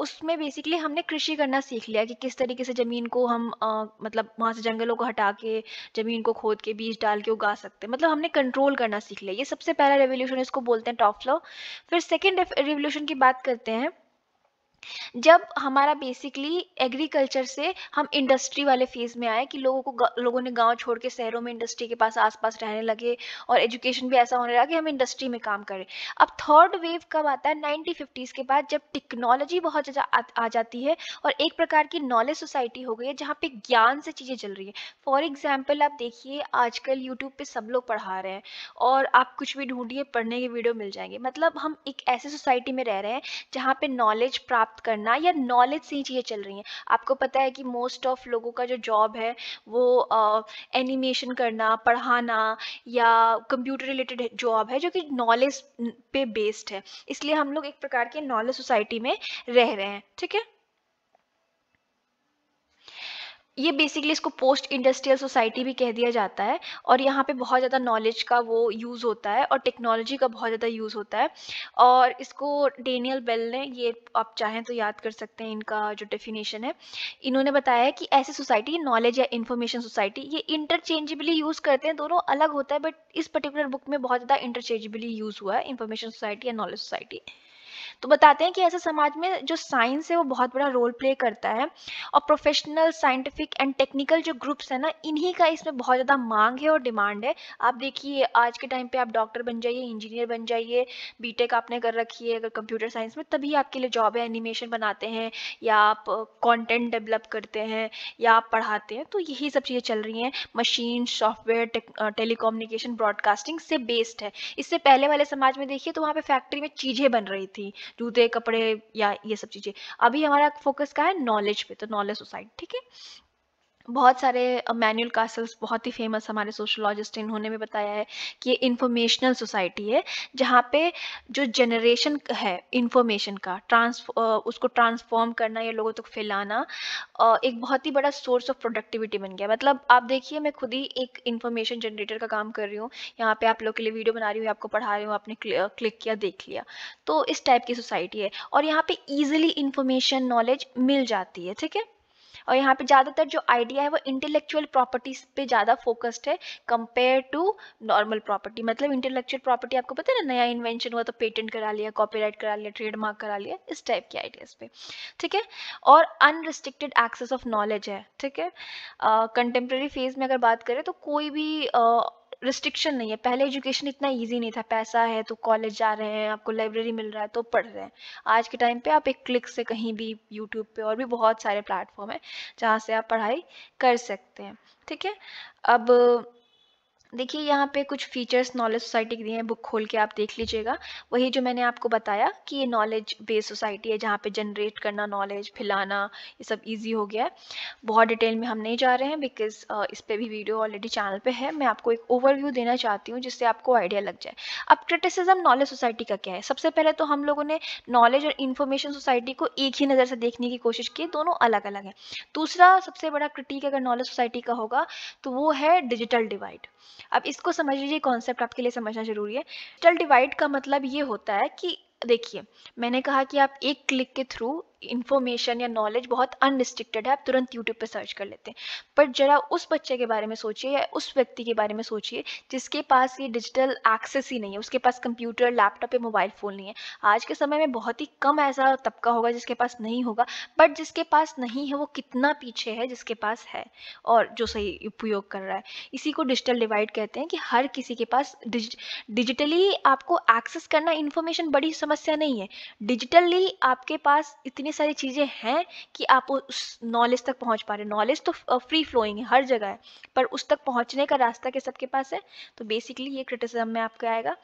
उसमें बेसिकली हमने कृषि करना सीख लिया कि किस तरीके से ज़मीन को हम मतलब वहाँ से जंगलों को हटा के, ज़मीन को खोद के, बीज डाल के उगा सकते हैं। मतलब हमने कंट्रोल करना सीख लिया। ये सबसे पहला रेवोल्यूशन इसको बोलते हैं टॉप फ्लो फिर सेकेंड रेवोल्यूशन की बात करते हैं। जब हमारा बेसिकली एग्रीकल्चर से हम इंडस्ट्री वाले फ़ेज़ में आए कि लोगों को लोगों ने गाँव छोड़ के शहरों में इंडस्ट्री के पास आसपास रहने लगे और एजुकेशन भी ऐसा होने लगा कि हम इंडस्ट्री में काम करें। अब थर्ड वेव कब आता है? नाइनटी फिफ्टीज़ के बाद जब टेक्नोलॉजी बहुत ज़्यादा आ, जाती है और एक प्रकार की नॉलेज सोसाइटी हो गई है जहाँ पे ज्ञान से चीज़ें चल रही है। फॉर एग्ज़ाम्पल आप देखिए आजकल यूट्यूब पे सब लोग पढ़ा रहे हैं और आप कुछ भी ढूंढिए पढ़ने के वीडियो मिल जाएँगे। मतलब हम एक ऐसे सोसाइटी में रह रहे हैं जहाँ पे नॉलेज प्राप्त प्राप्त करना या नॉलेज से ही चीज़ें चल रही हैं। आपको पता है कि मोस्ट ऑफ़ लोगों का जो जॉब है वो एनिमेशन uh, करना पढ़ाना या कंप्यूटर रिलेटेड जॉब है जो कि नॉलेज पे बेस्ड है। इसलिए हम लोग एक प्रकार के नॉलेज सोसाइटी में रह रहे हैं ठीक है? ये बेसिकली इसको पोस्ट इंडस्ट्रियल सोसाइटी भी कह दिया जाता है और यहाँ पे बहुत ज़्यादा नॉलेज का वो यूज़ होता है और टेक्नोलॉजी का बहुत ज़्यादा यूज़ होता है। और इसको डेनियल बेल ने, ये आप चाहें तो याद कर सकते हैं इनका जो डेफिनेशन है। इन्होंने बताया है कि ऐसी सोसाइटी नॉलेज या इन्फॉर्मेशन सोसाइटी ये इंटरचेंजेबली यूज़ करते हैं, दोनों अलग होता है बट इस पर्टिकुलर बुक में बहुत ज़्यादा इंटरचेंजेबली यूज़ हुआ है इन्फॉर्मेशन सोसाइटी या नॉलेज सोसाइटी तो बताते हैं कि ऐसे समाज में जो साइंस है, वो बहुत बड़ा रोल प्ले करता है और प्रोफेशनल साइंटिफिक एंड टेक्निकल जो ग्रुप्स है ना, इन्हीं का इसमें बहुत ज़्यादा मांग है और डिमांड है। आप देखिए, आज के टाइम पे आप डॉक्टर बन जाइए इंजीनियर बन जाइए बीटेक आपने कर रखी है, अगर कंप्यूटर साइंस में, तभी आपके लिए जॉब है एनिमेशन बनाते हैं या आप कॉन्टेंट डेवलप करते हैं या आप पढ़ाते हैं तो यही सब चीज़ें चल रही हैं। मशीन सॉफ्टवेयर टेलीकोम्युनिकेशन ब्रॉडकास्टिंग से बेस्ड है। इससे पहले वाले समाज में देखिए तो वहाँ पे फैक्ट्री में चीज़ें बन रही थी। जूते, कपड़े या ये सब चीज़ें। अभी हमारा फोकस का है? नॉलेज पे तो नॉलेज सोसाइटी ठीक है? बहुत सारे मैनुअल कासल्स बहुत ही फ़ेमस हमारे सोशोलॉजिस्ट इन्होंने भी बताया है कि ये इंफॉर्मेशनल सोसाइटी है, जहाँ पे जो जनरेशन है इंफॉर्मेशन का ट्रांस उसको ट्रांसफॉर्म करना, या लोगों तक तो फैलाना एक बहुत ही बड़ा सोर्स ऑफ़ प्रोडक्टिविटी बन गया। मतलब आप देखिए, मैं खुद ही एक इन्फॉर्मेशन जनरेटर का काम कर रही हूँ, यहाँ पे आप लोग के लिए वीडियो बना रही हूँ, आपको पढ़ा रही हूँ, आपने क्लिक किया, देख लिया। तो इस टाइप की सोसाइटी है और यहाँ पे ईजिली इन्फॉर्मेशन नॉलेज मिल जाती है, ठीक है? और यहाँ पे ज़्यादातर जो आइडिया है वो इंटेलेक्चुअल प्रॉपर्टीज़ पे ज़्यादा फोकस्ड है कंपेयर टू नॉर्मल प्रॉपर्टी मतलब इंटेलेक्चुअल प्रॉपर्टी आपको पता है ना नया इन्वेंशन हुआ तो पेटेंट करा लिया कॉपीराइट करा लिया ट्रेडमार्क करा लिया इस टाइप के आइडियाज़ पे। ठीक है? और अनरिस्ट्रिक्टेड एक्सेस ऑफ़ नॉलेज है ठीक है? कंटेम्प्रेरी फ़ेज़ में अगर बात करें तो कोई भी uh, रिस्ट्रिक्शन नहीं है। पहले एजुकेशन इतना इजी नहीं था। पैसा है तो कॉलेज जा रहे हैं, आपको लाइब्रेरी मिल रहा है तो पढ़ रहे हैं। आज के टाइम पे आप एक क्लिक से कहीं भी यूट्यूब पे और भी बहुत सारे प्लेटफॉर्म है जहाँ से आप पढ़ाई कर सकते हैं। ठीक है? अब देखिए, यहाँ पे कुछ फीचर्स नॉलेज सोसाइटी के दिए हैं बुक खोल के आप देख लीजिएगा। वही जो मैंने आपको बताया कि ये नॉलेज बेस्ड सोसाइटी है, जहाँ पे जनरेट करना नॉलेज फैलाना, ये सब इजी हो गया है। बहुत डिटेल में हम नहीं जा रहे हैं बिकॉज़ इस पर भी वीडियो ऑलरेडी चैनल पे है। मैं आपको एक ओवरव्यू देना चाहती हूँ, जिससे आपको आइडिया लग जाए। अब क्रिटिसिज्म नॉलेज सोसाइटी का क्या है? सबसे पहले तो हम लोगों ने नॉलेज और इन्फॉर्मेशन सोसाइटी को एक ही नज़र से देखने की कोशिश की, दोनों अलग अलग है। दूसरा सबसे बड़ा क्रिटिक अगर नॉलेज सोसाइटी का होगा तो वो है डिजिटल डिवाइड अब इसको समझ लीजिए कॉन्सेप्ट आपके लिए समझना ज़रूरी है। डिजिटल डिवाइड का मतलब ये होता है कि, देखिए, मैंने कहा कि आप एक क्लिक के थ्रू इन्फॉर्मेशन या नॉलेज बहुत अनरिस्ट्रिक्टेड है, आप तुरंत यूट्यूब पर सर्च कर लेते हैं। पर जरा उस बच्चे के बारे में सोचिए या उस व्यक्ति के बारे में सोचिए, जिसके पास ये डिजिटल एक्सेस ही नहीं है, उसके पास कंप्यूटर लैपटॉप या मोबाइल फ़ोन नहीं है। आज के समय में बहुत ही कम ऐसा तबका होगा जिसके पास नहीं होगा बट जिसके पास नहीं है, वो कितना पीछे है, जिसके पास है और जो सही उपयोग कर रहा है। इसी को डिजिटल डिवाइड कहते हैं कि हर किसी के पास डिजिटली आपको एक्सेस करना इन्फॉर्मेशन बड़ी समस्या नहीं है। डिजिटली आपके पास इतनी सारी चीज़ें हैं कि आप उस नॉलेज तक पहुँच पा रहे नॉलेज तो फ्री फ्लोइंग है, हर जगह है, पर उस तक पहुँचने का रास्ता के सबके पास है? तो बेसिकली ये क्रिटिसिज्म में आपका आएगा।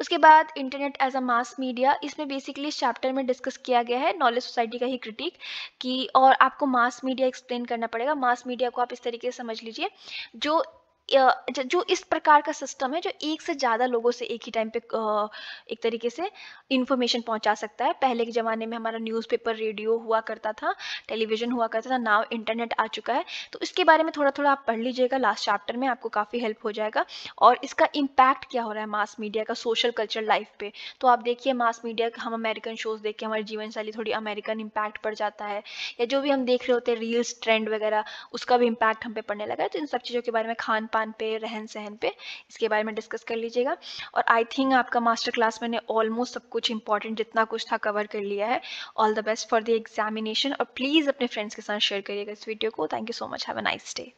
उसके बाद internet as a mass media इसमें बेसिकली इस चैप्टर में डिस्कस किया गया है नॉलेज सोसाइटी का ही क्रिटिक कि, और आपको मास मीडिया एक्सप्लेन करना पड़ेगा। मास मीडिया को आप इस तरीके से समझ लीजिए, जो जो इस प्रकार का सिस्टम है, जो एक से ज़्यादा लोगों से एक ही टाइम पे एक तरीके से इन्फॉर्मेशन पहुँचा सकता है। पहले के ज़माने में हमारा न्यूज़पेपर रेडियो हुआ करता था टेलीविज़न हुआ करता था नाउ इंटरनेट आ चुका है। तो इसके बारे में थोड़ा थोड़ा आप पढ़ लीजिएगा लास्ट चैप्टर में आपको काफ़ी हेल्प हो जाएगा। और इसका इम्पैक्ट क्या हो रहा है मास मीडिया का सोशल कल्चर लाइफ पे? तो आप देखिए मास मीडिया हम अमेरिकन शोज़ देख के हमारी जीवन शैली थोड़ी अमेरिकन इम्पैक्ट पड़ जाता है। या जो भी हम देख रहे होते हैं रील्स ट्रेंड वगैरह, उसका भी इम्पैक्ट हम पे पड़ने लगा है। तो इन सब चीज़ों के बारे में खान पान पे रहन सहन पे, इसके बारे में डिस्कस कर लीजिएगा। और आई थिंक आपका मास्टर क्लास मैंने ऑलमोस्ट सब कुछ इंपॉर्टेंट जितना कुछ था कवर कर लिया है। All the best for the examination और प्लीज़ अपने फ्रेंड्स के साथ शेयर करिएगा इस वीडियो को। Thank you so much have a nice day